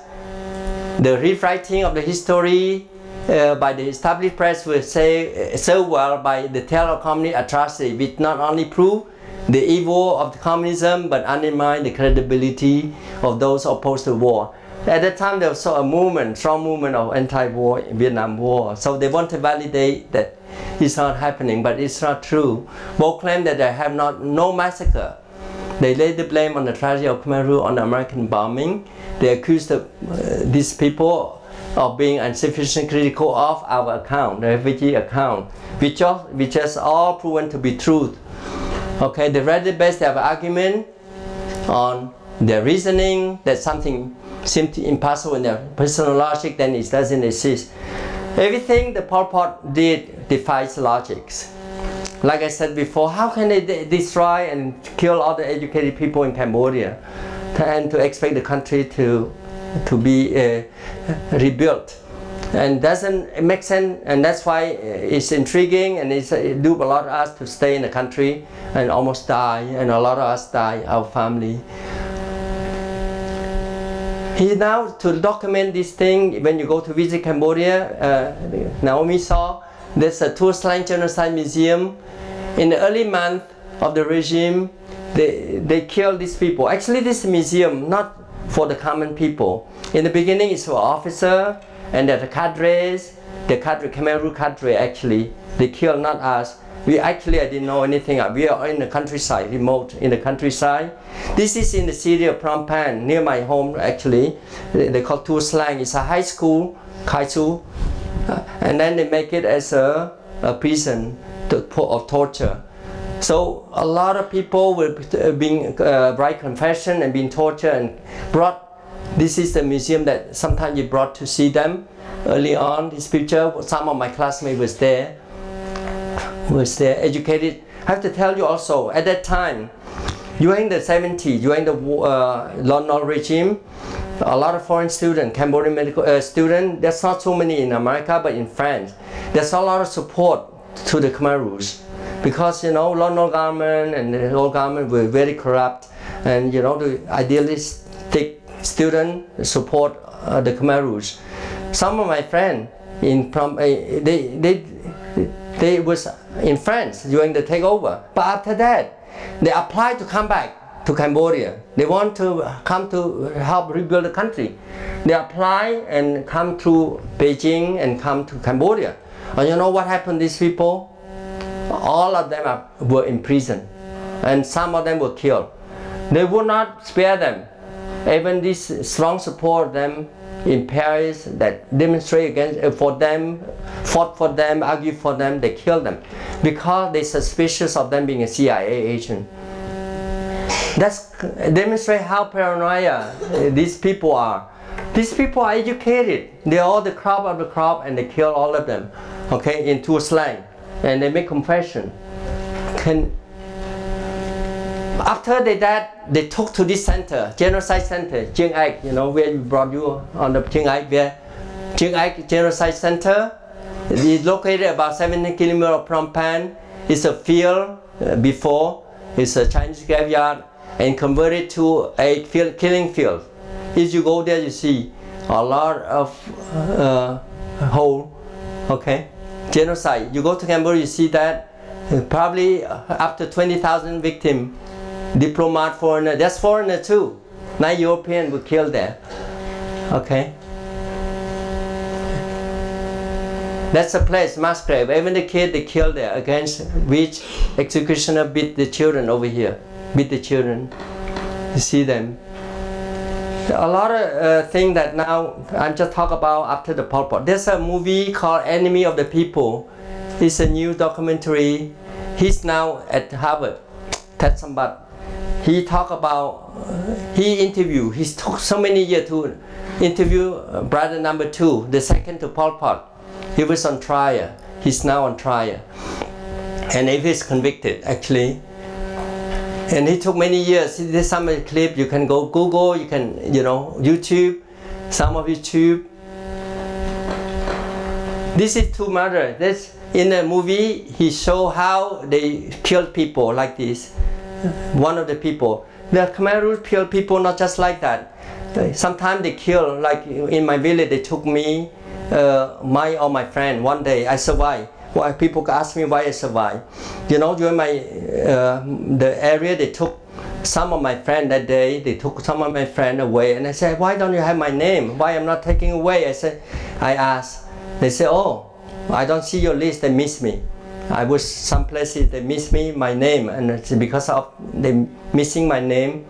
The rewriting of the history uh, by the established press will say uh, so well by the tale of communist atrocity, which not only prove the evil of the communism but undermine the credibility of those opposed to war. At that time, there was a movement, strong movement of anti-war Vietnam War. So they want to validate that it's not happening, but it's not true. Both claim that they have not no massacre. They lay the blame on the tragedy of Khmer Rouge on the American bombing. They accuse the, uh, these people of being insufficient critical of our account, the refugee account, which, which has all proven to be truth. Okay, they rather base their argument on their reasoning that something seems impossible in their personal logic, then it doesn't exist. Everything the Pol Pot did defies logics. Like I said before, how can they de destroy and kill all the educated people in Cambodia and to expect the country to to be uh, rebuilt and doesn't make sense and that's why it's intriguing and it's, it do a lot of us to stay in the country and almost die and a lot of us die our family. He now to document this thing when you go to visit Cambodia uh, Naomi saw there's a Tuol Sleng Genocide Museum. In the early month of the regime they, they killed these people. Actually this museum not for the common people. In the beginning, it's for officer and the cadres, the cadre, Khmer Rouge cadre actually, they killed not us. We actually, I didn't know anything. We are in the countryside, remote in the countryside. This is in the city of Phnom Penh, near my home actually. They, call Tuol Sleng. It's a high school, Kaisu. Uh, and then they make it as a, a prison to, of torture. So a lot of people were uh, being uh, write confession and being tortured and brought. This is the museum that sometimes you brought to see them early on. This picture, some of my classmates was there, was there, educated. I have to tell you also, at that time, during the 70s, during the uh, Lon regime, a lot of foreign students, Cambodian medical uh, students, there's not so many in America, but in France, there's a lot of support to the Khmer Rouge because you know Lon Nol government and the whole government were very corrupt and you know the idealistic student support uh, the Khmer Rouge. Some of my friends in uh, they they they was in France during the takeover, but after that they applied to come back to Cambodia. They want to come to help rebuild the country. They apply and come to Beijing and come to Cambodia. And you know what happened these people? All of them are, were in prison, and some of them were killed. They would not spare them. Even this strong support them in Paris that demonstrate against uh, for them, fought for them, argued for them, they killed them because they suspicious of them being a CIA agent. That's demonstrate how paranoia uh, these people are. These people are educated. They're all the crop of the crop and they kill all of them. Okay, into slang. And they make confession. Can after they that they took to this center, genocide center, Choeung Ek, you know, where we brought you on the Choeung Ek, where Choeung Ek Genocide Center is located about 70 kilometers from Penh. It's a field uh, before, it's a Chinese graveyard and converted to a field, killing field. If you go there, you see a lot of uh, hole, okay, genocide. You go to Cambodia, you see that uh, probably up to 20,000 victims diplomat foreigner. That's foreigner too. Not european were kill there okay. That's a place mass grave. Even the kid they killed there against which executioner beat the children over here? Beat the children. You see them. A lot of uh, things that now I'm just talk about after the Pol Pot. There's a movie called Enemy of the People. It's a new documentary. He's now at Harvard. Thet Sambath he talked about he interviewed he took so many years to interview uh, brother number two the second to Pol Pot he was on trial. He's now on trial. And if he's convicted actually. And he took many years. There's some clip you can go google you can you know youtube some of youtube. This is two murder. This in the movie he show how they killed people like this one of the people. The Khmer Rouge kill people not just like that. Sometimes they kill, like in my village, they took me, uh, my or my friend. One day I survived. Why people ask me why I survived? You know, during my uh, the area they took some of my friend that day. They took some of my friend away, and I said, why don't you have my name? Why I'm not taking away? I said, I asked. They said, oh, I don't see your list. They miss me. I was some places they miss me my name and it's because of they missing my name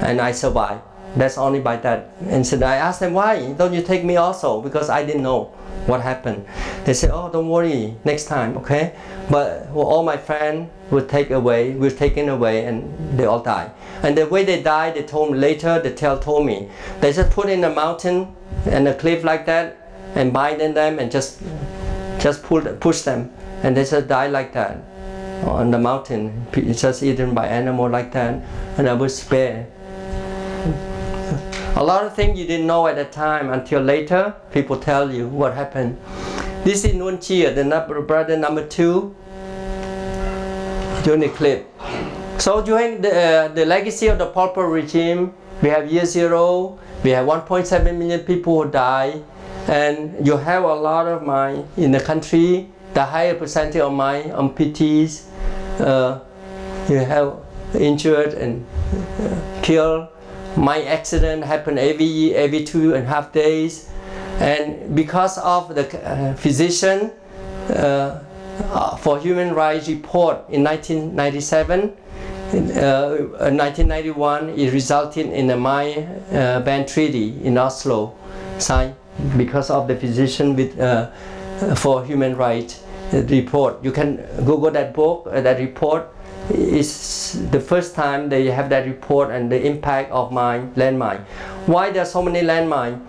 and I survived. That's only by that. And so I asked them why don't you take me also because I didn't know what happened. They said, oh don't worry next time, okay? But all my friends were taken away, were taken away and they all died. And the way they died, they told me later, the tell told me, they just put in a mountain and a cliff like that and bind them and just just pull, push them and they just die like that on the mountain. It's just eaten by animal like that, and I was spared. A lot of things you didn't know at the time until later people tell you what happened. This is Nuon Chea, the number, brother number two, during the clip. So during the, uh, the legacy of the Pot regime, we have year zero, we have 1.7 million people who die, and you have a lot of mine in the country the higher percentage of my amputees uh, you have injured and uh, killed. My accident happened every every two and a half days, and because of the uh, physician uh, uh, for human rights report in 1997. In, 1991, uh, it resulted in the my ban treaty in Oslo, signed because of the physician with for human rights report. You can Google that book, uh, that report. It's the first time they have that report and the impact of mine, landmine. Why there are so many landmine?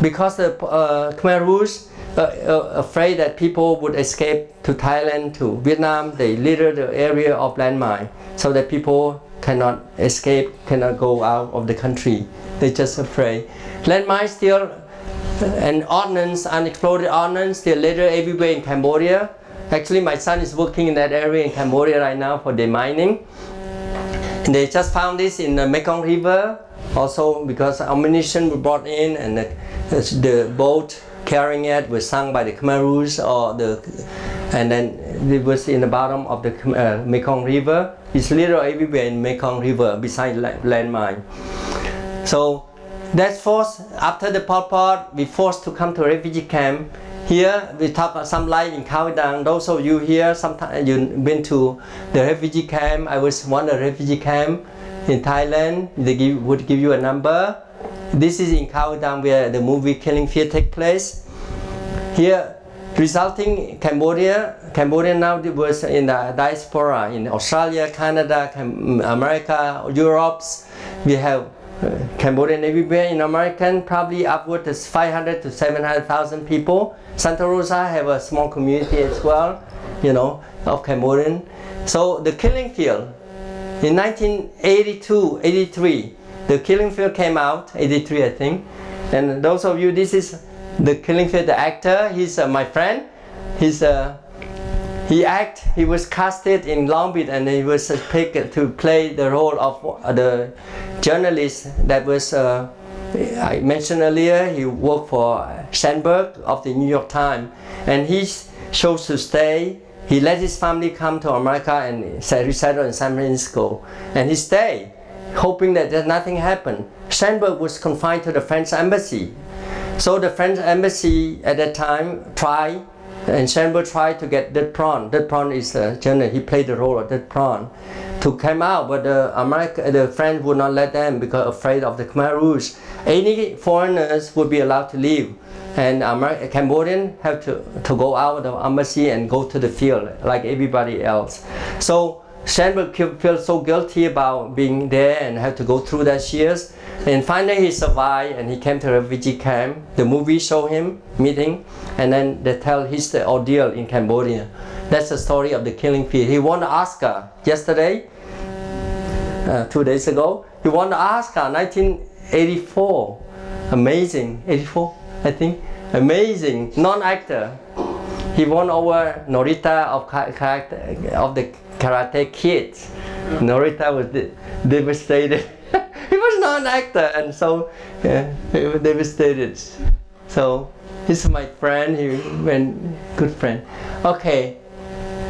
Because the uh, Khmer Rouge uh, uh, afraid that people would escape to Thailand, to Vietnam, they litter the area of landmine so that people cannot escape, cannot go out of the country. They're just afraid. Landmine still uh, and ordnance, unexploded ordnance, still litter everywhere in Cambodia. Actually, my son is working in that area in Cambodia right now for the mining. And they just found this in the Mekong River, also because ammunition was brought in and the, the boat carrying it was sunk by the Khmer Rouge or the, and then it was in the bottom of the uh, Mekong River. It's literally everywhere in Mekong River beside landmine. So that's forced, after the Pol Pot, we forced to come to refugee camp Here we talk about some life in Khao Those of you here, sometimes you've been to the refugee camp. I was one of the refugee camp in Thailand. They give, would give you a number. This is in Dang where the movie Killing Field take place. Here, resulting Cambodia, Cambodia now was in the diaspora in Australia, Canada, America, Europe. We have Cambodian everywhere in American, probably upward to 500 to 700,000 people. Santa Rosa have a small community as well, you know, of Cambodian. So the killing field, in 1982, 83, the killing field came out, 83 I think. And those of you, this is the killing field, the actor, he's uh, my friend. He's uh, he act, he was casted in Long Beach and he was picked to play the role of uh, the journalist that was, uh, I mentioned earlier, he worked for Schanberg of the New York Times and he chose to stay. He let his family come to America and resettle in San Francisco and he stayed hoping that nothing happened. Schanberg was confined to the French embassy. So the French embassy at that time tried and Schanberg tried to get Dith Pran. Dith Pran is a general, he played the role of Dith Pran to come out, but the America, the French would not let them because afraid of the Khmer Rouge. Any foreigners would be allowed to leave, and American Cambodian have to, to go out of embassy and go to the field like everybody else. So Schanberg felt so guilty about being there and have to go through that years. And finally he survived and he came to refugee camp. The movie show him meeting and then they tell his ordeal in Cambodia. That's the story of the killing field. He won the Oscar yesterday, uh, two days ago. He won the Oscar 1984. Amazing, 84 I think. Amazing, non-actor. He won over Morita of, of the Karate Kid. Morita was devastated. Was not an actor, and so yeah, he was devastated. So he's my friend. He went good friend. Okay,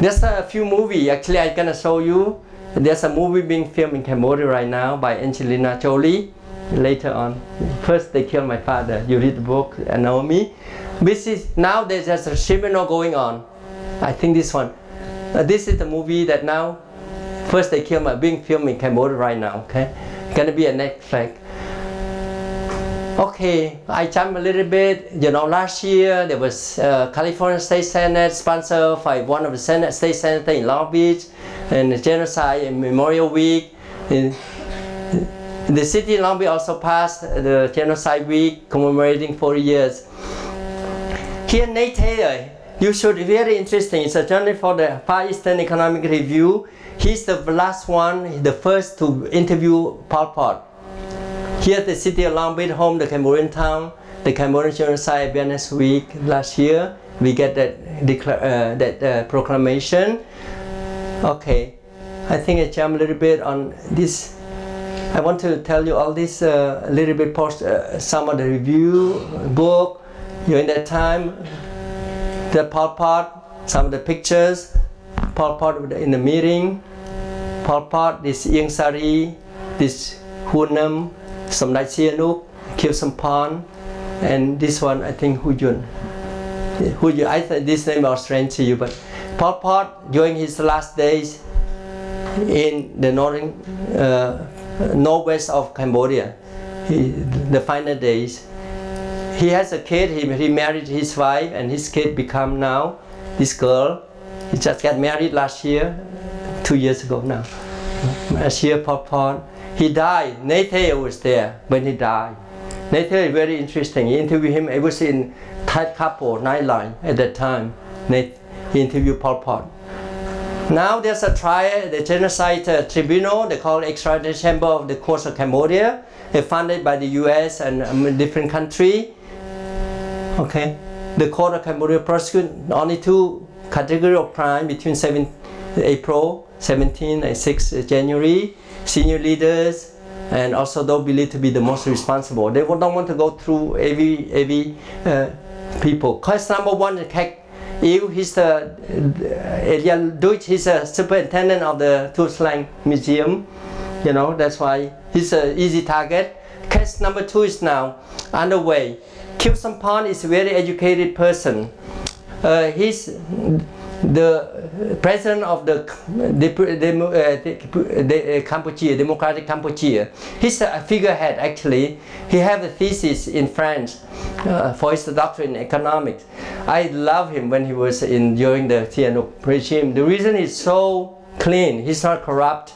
there's a few movie. Actually, I'm gonna show you. There's a movie being filmed in Cambodia right now by Angelina Jolie. Later on, first they killed my father. You read the book and know me. This is now there's a seminar going on. I think this one. Uh, this is the movie that now, first they killed my being filmed in Cambodia right now. Okay, gonna be a Netflix. Okay, I jump a little bit. You know, last year there was uh, California State Senate sponsored by one of the Senate state senators in Long Beach, and the genocide Memorial Week. In, the city Long Beach also passed the genocide week commemorating 40 years. Here, Nate Thayer, you should very interesting. It's a journal for the Far Eastern Economic Review. He's the last one, the first to interview Pol Pot. Here at the city of Long Beach, home the Cambodian town, the Cambodian Genocide Awareness Week last year, we get that, uh, that uh, proclamation. Okay, I think I jump a little bit on this. I want to tell you all this uh, a little bit post uh, some of the review book during that time the Pol Pot, some of the pictures, Pol Pot in the meeting, Pol Pot, this Ieng Sary, this Hu Nim, some Sihanouk, Khieu Samphan, and this one I think Hu Yun. Hu Yun, I think this name was strange to you, but Pol Pot during his last days in the northern, uh, northwest of Cambodia, he, the final days, he has a kid, he, he married his wife and his kid become now this girl. He just got married last year, two years ago now. Pol Pot. He died. Nathan was there when he died. Nathan is very interesting. He interviewed him. It was in Ted Koppel, Nightline at that time. He interviewed Pol Pot. Now there's a trial, the genocide uh, tribunal, they call it extradition chamber of the courts of Cambodia. It's funded by the US and um, different country. Okay, the court of Cambodia prosecuted only two category of crime between 7 April 17 and 6 January. Senior leaders and also those believed to be the most responsible. They don't want to go through every every uh, people. Cause number one, Ew, he's the uh, Eliel Duch, he's a superintendent of the Tuol Sleng Museum. You know, that's why he's an easy target. Case number two is now underway. Khieu Samphan is a very educated person. Uh, he's the president of the, the, uh, uh, Cambodia, Democratic Cambodia. He's a figurehead actually. He have a thesis in France uh, for his doctorate in economics. I love him when he was in during the Sihanouk regime. The reason he's so clean, he's not corrupt.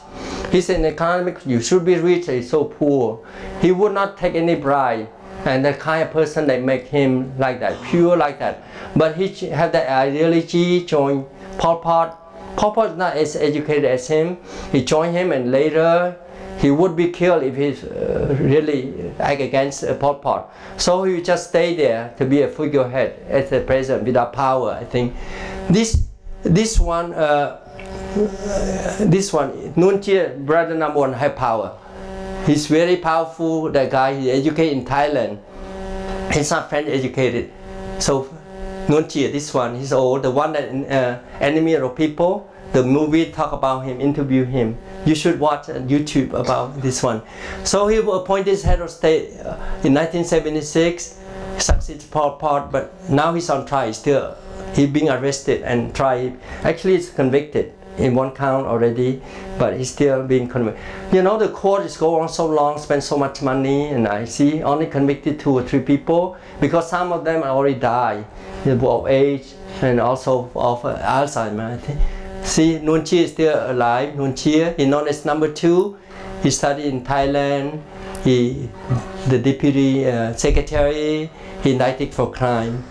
He's an economic, you should be rich, he's so poor. He would not take any bribe and the kind of person that make him like that, pure like that. But he have that ideology, join Pol Pot. Pol Pot is not as educated as him. He joined him and later he would be killed if he uh, really act against uh, Pol Pot. So he just stay there to be a figurehead as the president without power, I think. This, this one, uh, this one, Nuon Chea, brother number one, have power. He's very powerful, that guy, he educated in Thailand. He's not French educated. So Nuon Chea, this one, he's old, the one that uh, enemy of people, the movie talk about him, interview him. You should watch on YouTube about this one. So he was appointed head of state uh, in 1976, succeeds Pol Pot, but now he's on trial still. He's being arrested and tried. Actually, he's convicted in one count already, but he's still being convicted. You know, the court is going on so long, spend so much money, and I see only convicted two or three people because some of them already died of age and also of uh, Alzheimer. I think. See, Nuon Chea is still alive. Nuon Chea, he known as number two. He studied in Thailand. He, the deputy uh, secretary, he indicted for crime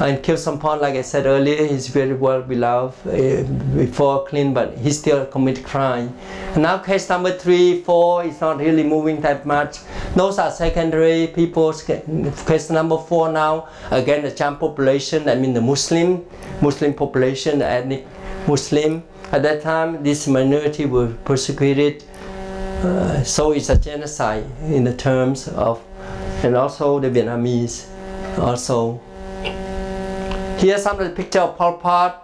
and Khieu Samphan, like I said earlier, he's very well beloved uh, before clean, but he still commit crime. And now case number three, four is not really moving that much. Those are secondary people. Case number four now, again the Cham population, I mean the Muslim, Muslim population, the ethnic Muslim. At that time, this minority were persecuted. Uh, so it's a genocide in the terms of, and also the Vietnamese also Some of the picture of Pol Pot.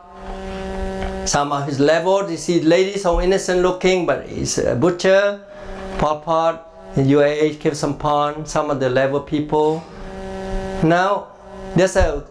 Some of his level, you see lady so innocent looking, but he's a butcher. Pol Pot, UAH, Khieu Samphan, some of the level people. Now, there's a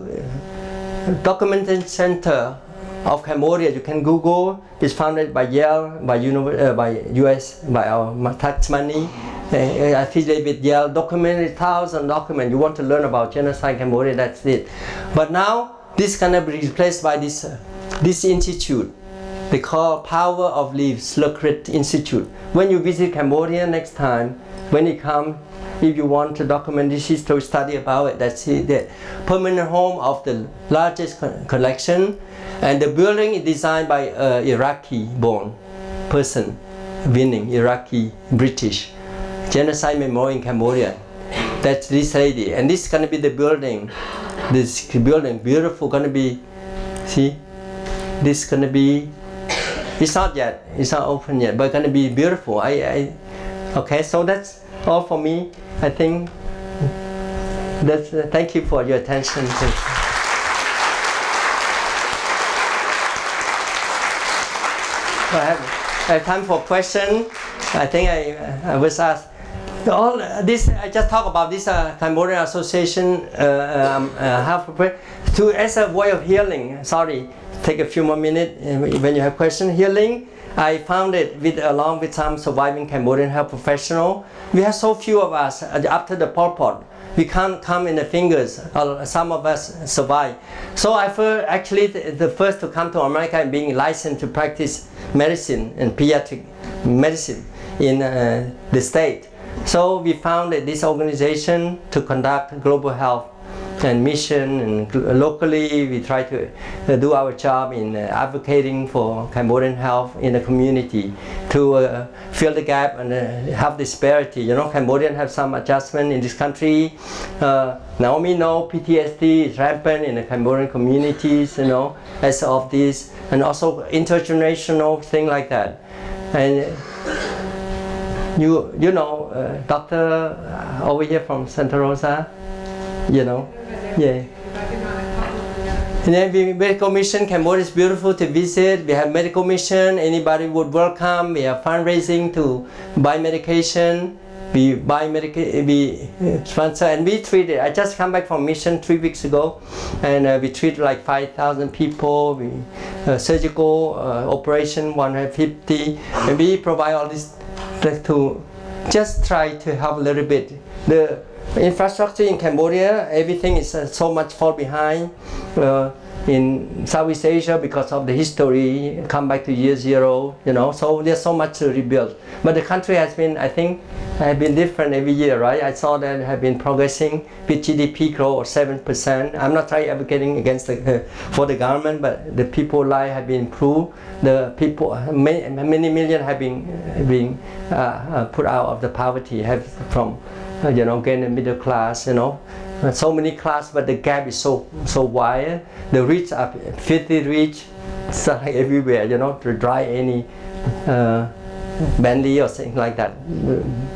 documentation center of Cambodia. You can Google. It's founded by Yale, by, uh, by US, by our tax money. Uh, affiliated with Yale, documented thousand documents. You want to learn about genocide in Cambodia, that's it. But now this gonna be replaced by this, uh, this institute. They call Power of Leaves Sleuk Rith Institute. When you visit Cambodia next time, when you come, if you want to document this history, study about it, that's it. The permanent home of the largest collection. And the building is designed by an Iraqi-born person, winning Iraqi British. Genocide Memorial in Cambodia. That's this lady. And this is going to be the building this building beautiful gonna be see? This gonna be it's not yet it's not open yet but gonna be beautiful. I, I okay so that's all for me. I think that's uh, thank you for your attention. I have, I have time for question. I think I, I was asked all this I just talk about this uh, Cambodian Association uh, um, uh, health to as a way of healing. Sorry, take a few more minutes uh, when you have question. Healing, I found it with along with some surviving Cambodian health professional. We have so few of us uh, after the Pol Pot. We can't come in the fingers. some of us survive. So I feel actually the, the first to come to America and being licensed to practice medicine and pediatric medicine in uh, the state. So we founded this organization to conduct global health and mission and locally we try to uh, do our job in uh, advocating for Cambodian health in the community to uh, fill the gap and uh, have disparity. You know, Cambodian have some adjustment in this country. Uh, Naomi know PTSD is rampant in the Cambodian communities, you know, as of this, and also intergenerational thing like that. And you you know uh, doctor uh, over here from Santa Rosa you know yeah. And then we medical mission Cambodia is beautiful to visit. We have medical mission anybody would welcome. We have fundraising to buy medication. We buy medical, we uh, sponsor and we treat it. I just come back from mission three weeks ago, and uh, we treat like 5,000 people. We uh, surgical uh, operation 150, and we provide all this to just try to help a little bit. The infrastructure in Cambodia, everything is uh, so much fall behind. Uh, in Southeast Asia because of the history, come back to year zero, you know, so there's so much to rebuild. But the country has been, I think, have been different every year, right? I saw that have been progressing with GDP growth of 7%. I'm not trying advocating against the, for the government, but the people life have been improved. The people, many, many million have been, been uh, uh, put out of the poverty, have from, uh, you know, gain the middle class, you know, so many class, but the gap is so so wide. The rich are 50 rich, so like everywhere, you know, to drive any uh, Bentley or something like that,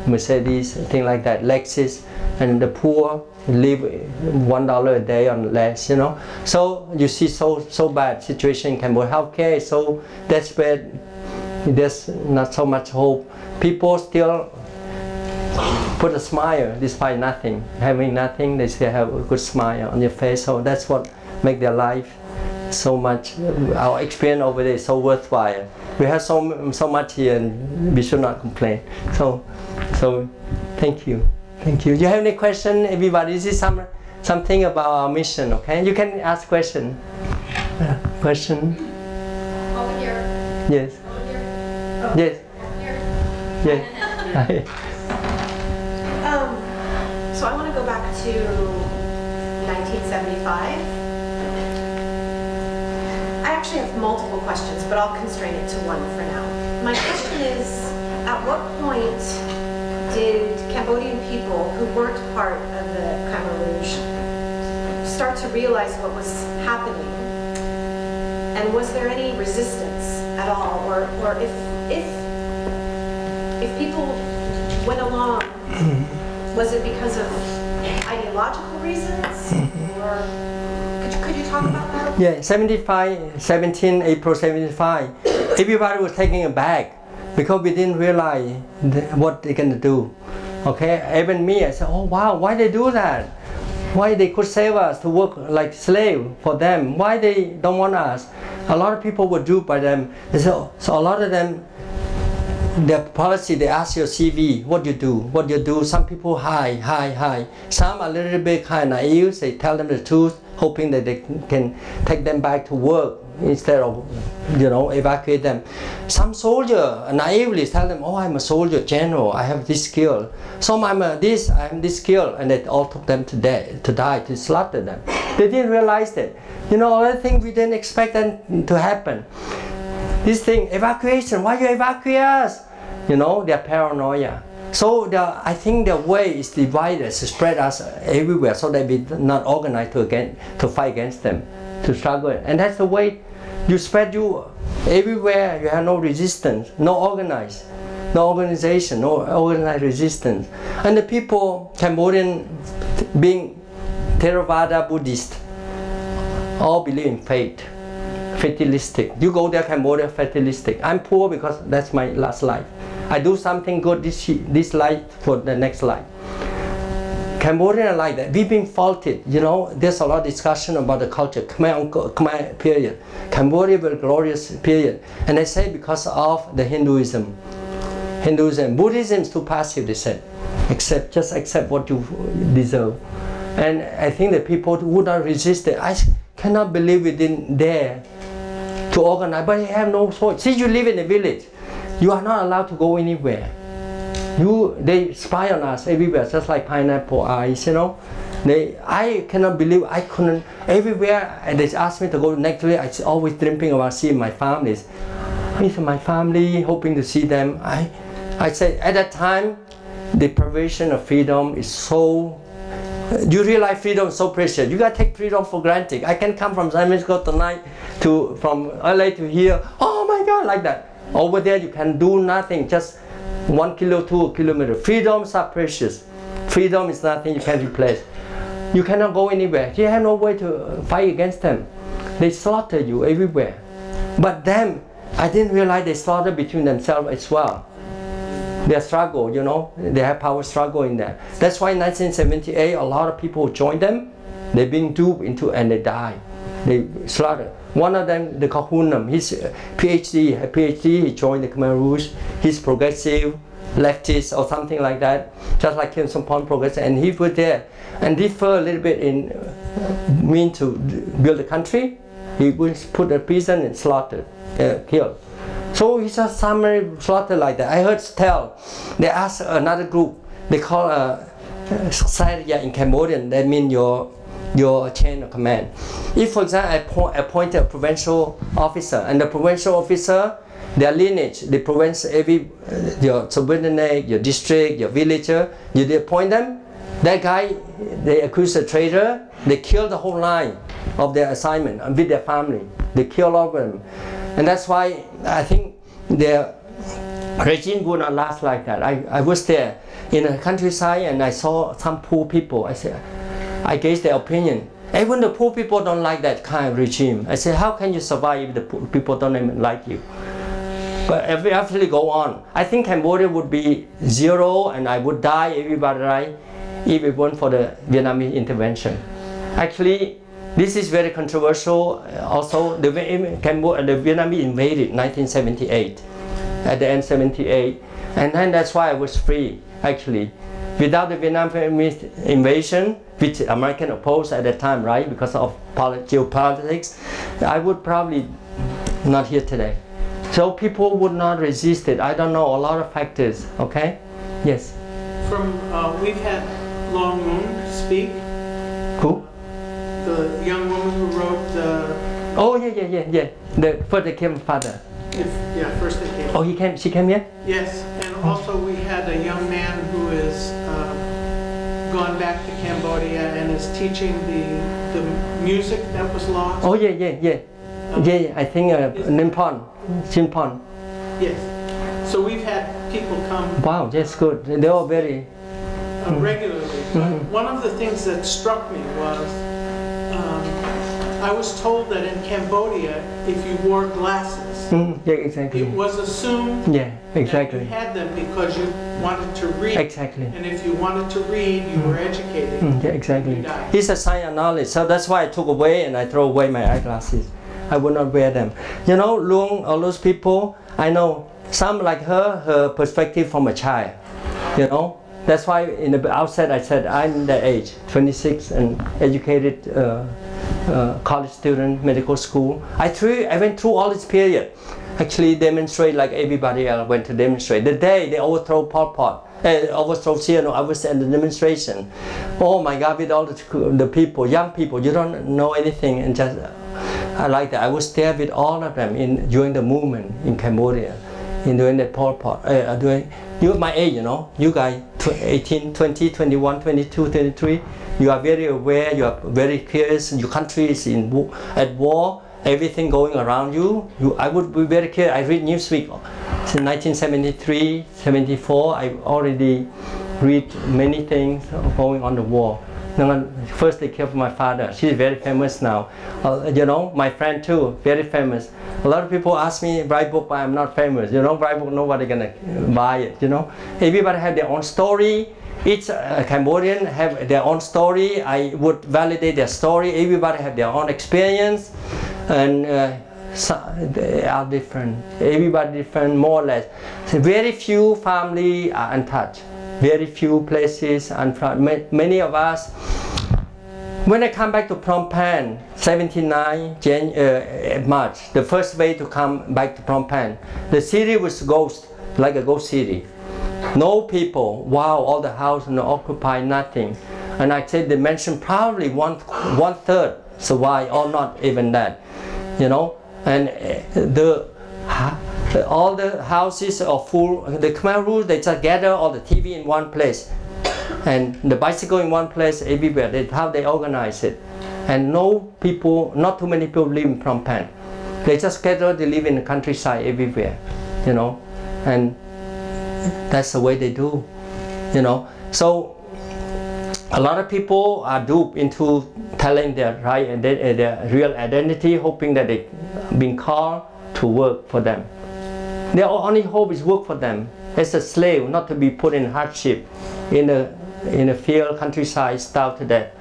Mercedes, thing like that, Lexus, and the poor live one dollar a day or less, you know. So you see so so bad situation in Cambodia. Healthcare is so desperate. There's not so much hope. People still put a smile despite nothing. Having nothing, they still have a good smile on your face. So that's what make their life so much. Our experience over there is so worthwhile. We have so so much here, and we should not complain. So, so thank you, thank you. You have any question, everybody? This is some something about our mission. Okay, you can ask question. Yeah. Question. Over here. Yes. Over here. Oh, Yes. over here. Yes. So I want to go back to 1975. I actually have multiple questions, but I'll constrain it to one for now. My question is, at what point did Cambodian people who weren't part of the Khmer Rouge start to realize what was happening? And was there any resistance at all? Or, or if, if, if people went along, was it because of ideological reasons? Mm-hmm. Or could you, could you talk about that? Yeah, 75, 17 April 75, everybody was taking a bag because we didn't realize what they're gonna do. Okay, even me, I said, oh wow, why they do that? Why they could save us to work like slave for them? Why they don't want us? A lot of people were duped by them. They said, so a lot of them their policy, they ask your CV, what you do, what you do. Some people hide, hide, hide. Some a little bit kind of naive, they tell them the truth, hoping that they can take them back to work instead of, you know, evacuate them. Some soldier naively tell them, oh, I'm a soldier general, I have this skill. Some I'm a this, I'm this skill, and they all took them to die, to die, to slaughter them. They didn't realize that. You know, other things we didn't expect them to happen. This thing, evacuation, why you evacuate us? You know, their paranoia. So the, I think the way is divided, spread us everywhere, so that we not organized to again to fight against them, to struggle. And that's the way you spread you everywhere. You have no resistance, no organized, no organization, no organized resistance. And the people, Cambodian, being Theravada Buddhist, all believe in fate fatalistic. You go there, Cambodia, fatalistic. I'm poor because that's my last life. I do something good this this life for the next life. Cambodian like that. We've been faulted, you know. There's a lot of discussion about the culture, Khmer, Khmer period. Cambodia was glorious period. And they say because of the Hinduism. Hinduism. Buddhism is too passive, they said. Accept, just accept what you deserve. And I think that people would not resist it. I cannot believe we didn't dare to organize, but you have no choice. Since you live in a village, you are not allowed to go anywhere. You, they spy on us everywhere, just like pineapple eyes, you know. They, I cannot believe I couldn't, everywhere, they asked me to go next week, I was always dreaming about seeing my families. With my family, hoping to see them. I, I said, at that time, the provision of freedom is so you realize freedom is so precious. You gotta take freedom for granted. I can come from San Francisco tonight to from LA to here. Oh my God, like that. Over there you can do nothing, just one kilo, two kilometer. Freedoms are precious. Freedom is nothing you can replace. You cannot go anywhere. You have no way to uh, fight against them. They slaughter you everywhere. But them, I didn't realize they slaughter between themselves as well. their struggle, you know, they have power struggle in there. That's why in 1978, a lot of people joined them. They've been duped into and they die. They slaughtered. One of them, the Hu Nim, he's a PhD, a PhD, he joined the Khmer Rouge. He's progressive, leftist or something like that, just like Kim Song progressive. And he was there and differ a little bit in uh, mean to build a country. He was put in prison and slaughtered, uh, killed. So it's a summary slaughter like that. I heard tell, they asked another group, they call uh, society in Cambodian, that means your your chain of command. If, for example, I appoint, a provincial officer, and the provincial officer, their lineage, the province, every uh, your subordinate, your district, your villager, you appoint them. That guy, they accuse a traitor. They kill the whole line of their assignment and with their family. They kill all of them, and that's why I think their regime would not last like that. I, I was there in the countryside and I saw some poor people. I said, I gave their opinion. Even the poor people don't like that kind of regime. I said, how can you survive if the poor people don't even like you? But if we actually go on, I think Cambodia would be zero and I would die, everybody die, if it weren't for the Vietnamese intervention. Actually, this is very controversial. Also, the, Cambodia, the Vietnamese invaded 1978, at the end 78, and then that's why I was free, actually. Without the Vietnamese invasion, which American opposed at that time, right, because of geopolitics, I would probably not here today. So people would not resist it. I don't know, a lot of factors, okay? Yes. From, uh, we've had Loung Ung speak. Who? The young woman who wrote the... Oh, yeah, yeah, yeah, yeah. The first they came father. If, yeah, first they came. Oh, he came, she came here? Yes, and also we had a young man who is gone back to Cambodia and is teaching the, the music that was lost. Oh, yeah, yeah, yeah. Yeah, yeah, I think uh, Nimpon, Chimpon. Yes. So we've had people come Wow, that's good. They all very, uh, regularly. But one of the things that struck me was um, I was told that in Cambodia, if you wore glasses, mm, yeah, exactly. it was assumed Yeah, that you had them because you wanted to read. Exactly. And if you wanted to read, you were educated. Mm, yeah, exactly. It's a sign of knowledge. So that's why I took away and I throw away my eyeglasses. I would not wear them. You know, Loung, all those people, I know some like her, her perspective from a child. You know, that's why in the outset I said I'm that age, 26 and educated uh, uh, college student, medical school. I through, I went through all this period. Actually demonstrate like everybody else went to demonstrate. The day they overthrow Pol Pot, uh, overthrow Sihanouk, I was at the demonstration. Oh my God, with all the, the people, young people, you don't know anything and just, I like that. I was there with all of them in during the movement in Cambodia, in during the Pol Pot, uh, during, you my age, you know, you guys, 18, 20, 21, 22, 23, you are very aware, you are very curious, your country is in at war, everything going around you, you I would be very curious. I read Newsweek since 1973, 74, I already read many things going on the war. First they killed my father. She's very famous now. Uh, you know, my friend too, very famous. A lot of people ask me write book, but I'm not famous. You know, write book, nobody gonna buy it. You know, everybody have their own story. Each uh, Cambodian have their own story. I would validate their story. Everybody have their own experience, and uh, so they are different. Everybody different, more or less. So very few family are untouched. Very few places and Ma- Many of us when I come back to Phnom Penh, 79 Jan- uh, March, the first way to come back to Phnom Penh, the city was ghost, like a ghost city. No people, wow, all the house no occupied, nothing. And I said they mentioned probably one one third survive or not even that, you know. And uh, the- all the houses are full. The Khmer Rouge, they just gather all the TV in one place and the bicycle in one place everywhere. That's how they organize it. And no people, not too many people live in Phnom Penh. They just gather, they live in the countryside everywhere, you know, and that's the way they do, you know. So a lot of people are duped into telling their right and their real identity, hoping that they being called to work for them. Their only hope is work for them. as a slave, not to be put in hardship in a in a field countryside, starved to death.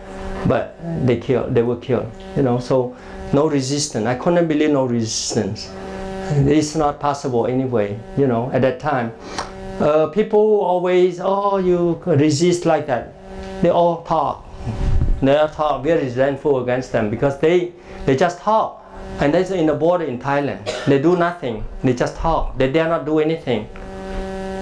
But they killed, they were killed. You know, so no resistance. I couldn't believe no resistance. It's not possible anyway. You know, at that time, uh, people always, oh, you resist like that. They all talk. They all talk very resentful against them because they they just talk. And that's in the border in Thailand. They do nothing. They just talk. They dare not do anything.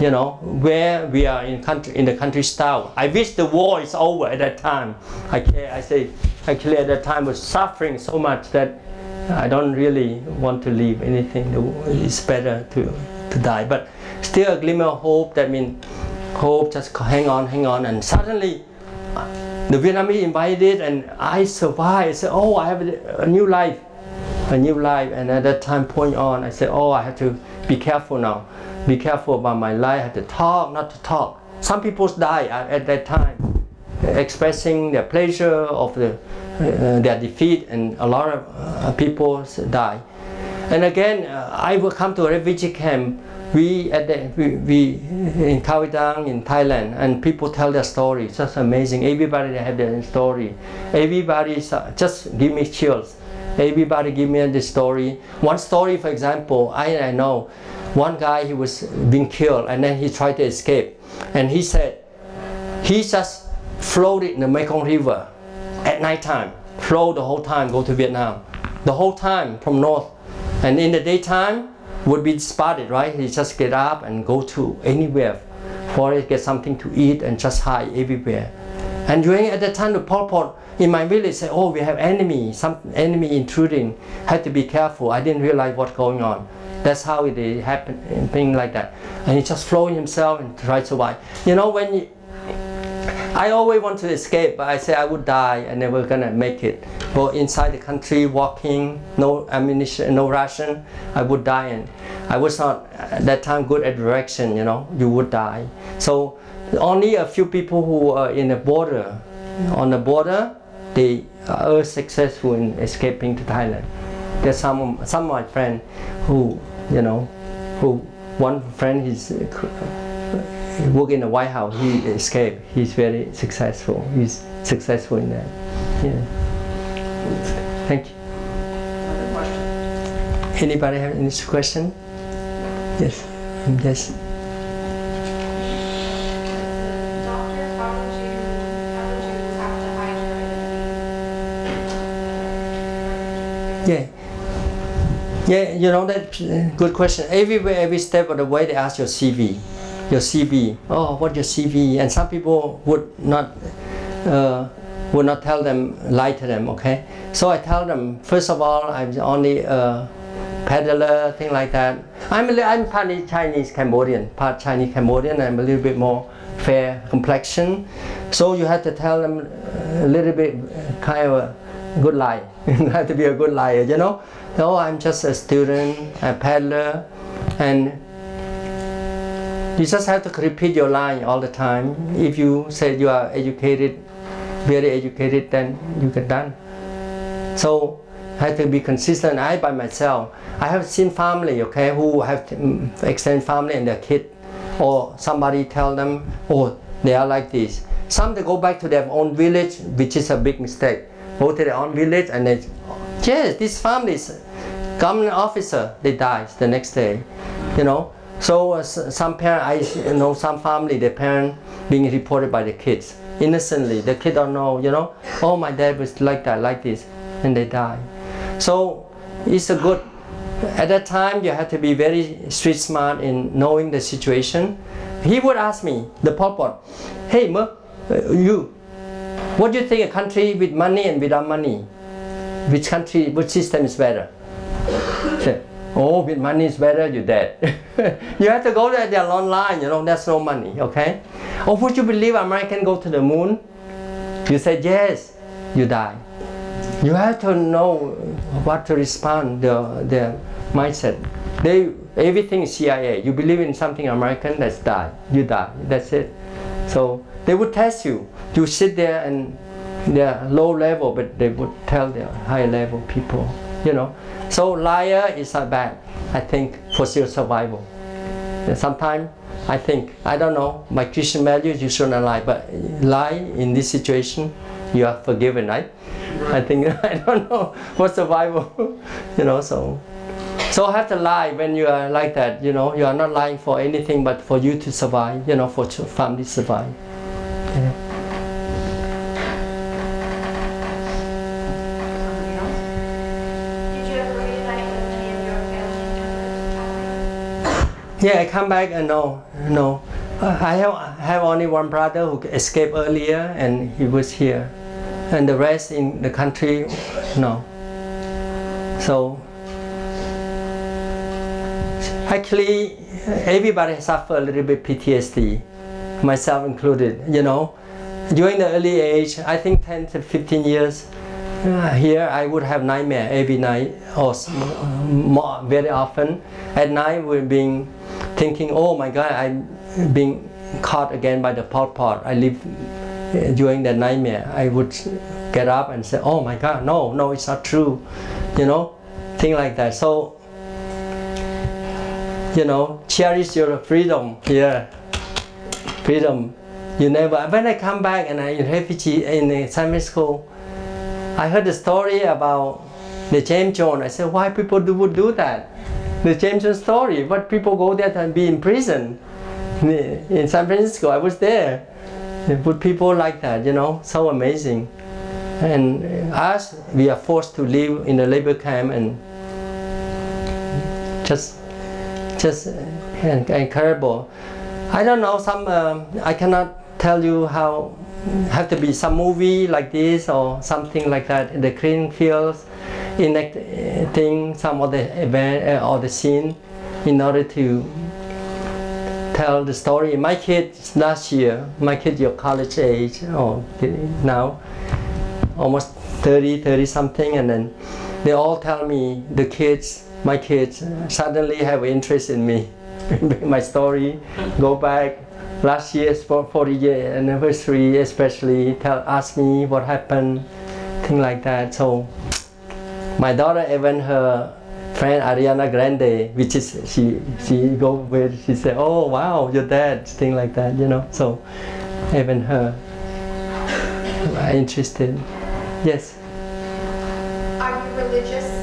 You know, where we are in country in the country style. I wish the war is over at that time. I care. I say actually at that time was suffering so much that I don't really want to leave anything. It's better to to die. But still a glimmer of hope. That means hope. Just hang on, hang on. And suddenly the Vietnamese invited and I survived. I said, oh, I have a new life a new life. And at that time point on, I said, oh, I have to be careful now. Be careful about my life. I have to talk, not to talk. Some people die at, at that time, expressing their pleasure of the, uh, their defeat, and a lot of uh, people die. And again, uh, I will come to a refugee camp. We at the, we, we in Khao Dang in Thailand, and people tell their story. It's just amazing. Everybody have their story. Everybody just give me chills Everybody give me the story. One story, for example, I, I know one guy he was being killed and then he tried to escape, and he said he just floated in the Mekong River at night time, float the whole time, go to Vietnam, the whole time from north, and in the daytime would be spotted, right? He just get up and go to anywhere for it, get something to eat and just hide everywhere. And during at the time the Pol Pot in my village said, oh, we have enemy, some enemy intruding, had to be careful. I didn't realize what's going on. That's how it happened, thing like that. And he just flowing himself and try to survive. You know, when you, I always want to escape, but I say I would die and never gonna make it. Go inside the country, walking, no ammunition, no ration, I would die. And I was not at that time good at direction, you know, you would die. So only a few people who are in the border, on the border, they are successful in escaping to Thailand. There's some some of my friends who you know who one friend he's he work in the White House. He escaped. He's very successful. He's successful in that. Yeah. Thank you. Anybody have any question? Yes. Yes. Yeah. Yeah, you know that uh, good question. Everywhere, every step of the way, they ask your CV, your CV. Oh, what your CV? And some people would not uh, would not tell them, lie to them. Okay, so I tell them first of all, I'm only a uh, peddler, thing like that. I'm I'm partly Chinese Cambodian, part Chinese Cambodian. I'm a little bit more fair complexion, so you have to tell them uh, a little bit kind of a good lie. you have to be a good liar, you know. No, I'm just a student, a peddler, and you just have to repeat your line all the time. If you say you are educated, very educated, then you get done. So I have to be consistent. I by myself, I have seen family, okay, who have mm, extended family and their kid, or somebody tell them, oh, they are like this. Some they go back to their own village, which is a big mistake go to their own village and they, yes, these families, government officer, they die the next day, you know. So uh, some parent, I know some family, the parent being reported by the kids innocently. The kid don't know, you know. Oh, my dad was like that, like this, and they die. So it's a good. At that time, you have to be very street smart in knowing the situation. He would ask me, the Pol Pot, hey, Merk, uh, you, what do you think a country with money and without money? Which country, which system is better? Oh, with money is better, you're dead. you have to go there, they're online, you know, there's no money, okay? Or would you believe American go to the moon? You say yes, you die. You have to know what to respond, the, the mindset. They, everything is CIA. You believe in something American, that's die. You die. That's it. So they would test you. You sit there and they're low level, but they would tell the high level people, you know. So liar is not bad, I think, for your survival. Sometimes I think I don't know my Christian values. You shouldn't lie, but lie in this situation, you are forgiven, right? I think I don't know what's survival, you know. So, so have to lie when you are like that. You know, you are not lying for anything, but for you to survive. You know, for your family to survive. Yeah. I come back and no, no. Uh, I have, have only one brother who escaped earlier and he was here. And the rest in the country, no. So, actually, everybody suffer a little bit PTSD, myself included, you know. During the early age, I think 10 to 15 years, uh, here I would have nightmare every night or more, very often. At night we're being thinking, oh my God, I'm being caught again by the Pol Pot. I live uh, during that nightmare. I would get up and say, oh my God, no, no, it's not true. You know, thing like that. So, you know, cherish your freedom here. Freedom. You never. When I come back and I in refugee in San Francisco, I heard the story about the James Jones. I said, why people do, would do that? The James Jones story. What people go there and be in prison in San Francisco. I was there. Put people like that, you know, so amazing. And us, we are forced to live in a labor camp and just, just incredible. I don't know. Some um, I cannot tell you how. Have to be some movie like this or something like that in the Killing Fields, enacting some of the event uh, or the scene, in order to tell the story. My kids last year, my kids your college age or now, almost 30, 30 something, and then they all tell me the kids, my kids, suddenly have interest in me, my story, go back. Last year's for 40 year anniversary, especially tell ask me what happened, thing like that. So my daughter even her friend Ariana Grande, which is she she go with she said, oh wow, your dad, thing like that, you know. So even her are interested. Yes. Are you religious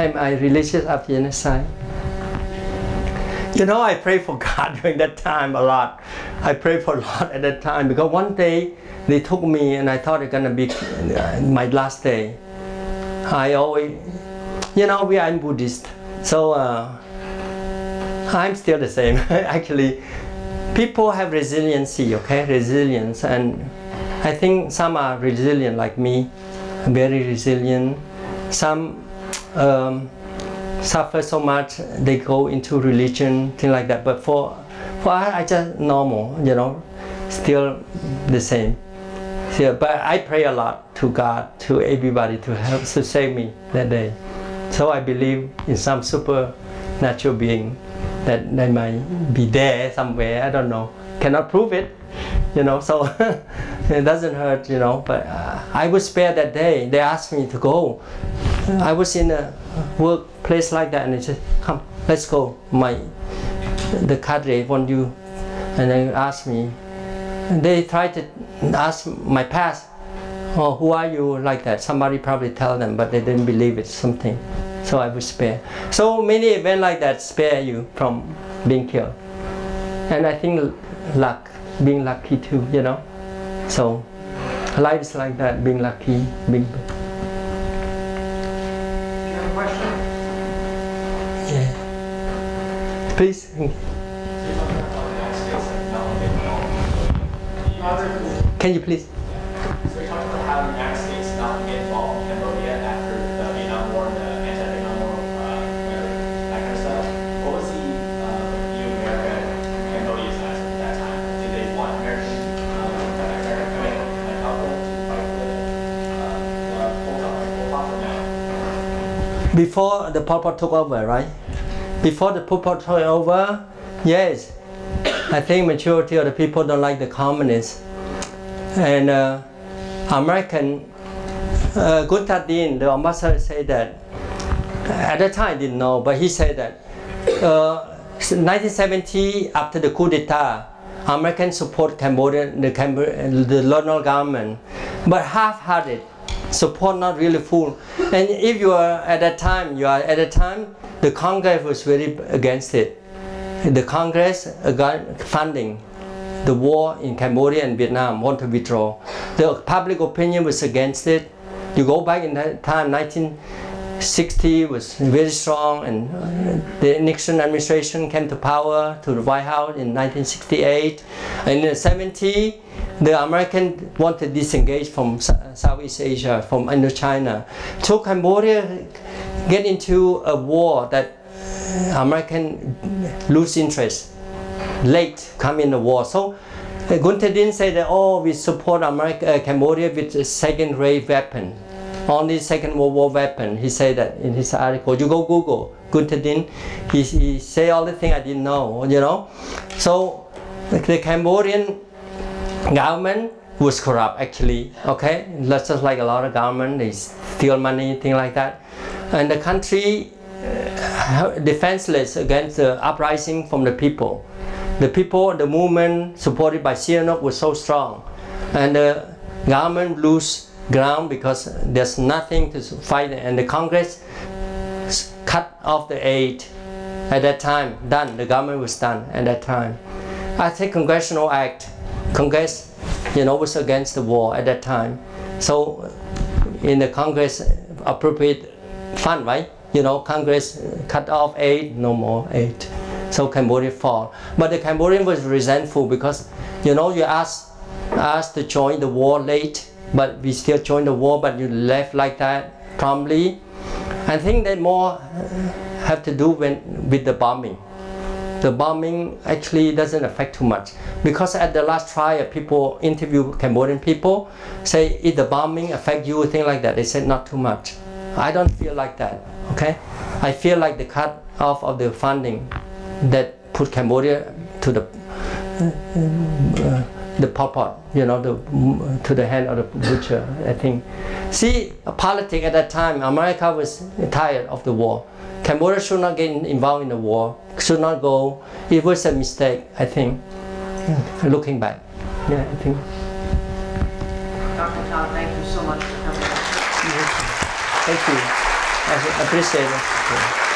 Am I religious after genocide? You know, I pray for God during that time a lot. I pray for a lot at that time because one day they took me and I thought it's gonna be uh, my last day. I always, you know, we are Buddhist, so uh, I'm still the same. Actually, people have resiliency, okay, resilience, and I think some are resilient like me, very resilient. Some um, suffer so much they go into religion thing like that. But for for i just normal you know still the same. Yeah, but i pray a lot to god to everybody to help to save me that day. So i believe in some supernatural being that they might be there somewhere i don't know. Cannot prove it you know so it doesn't hurt you know but uh, i was spared that day. They asked me to go I was in a workplace like that, and they said, "Come, let's go." My the cadre want you, and they asked me. And they tried to ask my past. Oh, who are you? Like that. Somebody probably tell them, but they didn't believe it. Something. So I was spared. So many events like that spare you from being killed. And I think luck, being lucky too. You know. So life is like that. Being lucky, being. Question? Yeah. Please. Can you please? Before the Pol took over, right? Before the Pol took over, yes. I think majority of the people don't like the communists. And uh, American, uh, the ambassador, said that at that time I didn't know, but he said that uh, 1970, after the coup d'etat, American support Cambodia, the, Cambod- the colonial government, but half-hearted support, not really full. And if you are at that time, you are at that time, the Congress was very against it. The Congress got funding the war in Cambodia and Vietnam, want to withdraw. The public opinion was against it. You go back in that time, 1960 was very strong, and uh, the Nixon administration came to power to the White House in 1968. And in the 70, the American wanted to disengage from Southeast Asia, from Indochina. So Cambodia get into a war that American lose interest late come in the war. So uh, Gunther didn't say that, oh, we support America, uh, Cambodia with a second-rate weapon, only Second World War weapon. He said that in his article. You go Google Gunther Dean. He, he say all the things I didn't know, you know. So the Cambodian government was corrupt actually, okay? That's just like a lot of government, they steal money, thing like that. And the country uh, defenseless against the uprising from the people. The people, the movement supported by Sihanouk was so strong, and the government lose ground because there's nothing to fight, and the Congress cut off the aid at that time. Done. The government was done at that time. I think congressional act, Congress, you know, was against the war at that time. So in the Congress appropriate fund, right? You know, Congress cut off aid, no more aid. So Cambodia fall. But the Cambodian was resentful because, you know, you asked asked to join the war late, but we still joined the war, but you left like that promptly. I think that more have to do when, with the bombing the bombing actually doesn't affect too much because at the last trial people interview cambodian people say if the bombing affect you thing like that they said not too much i don't feel like that okay i feel like the cut off of the funding that put cambodia to the uh, the pot you know, the, to the hand of the butcher, I think. See, politics at that time, America was tired of the war. Cambodia should not get involved in the war, should not go. It was a mistake, I think, looking back. Yeah, I think. Dr. Tan, thank you so much for coming. Thank you. I appreciate it.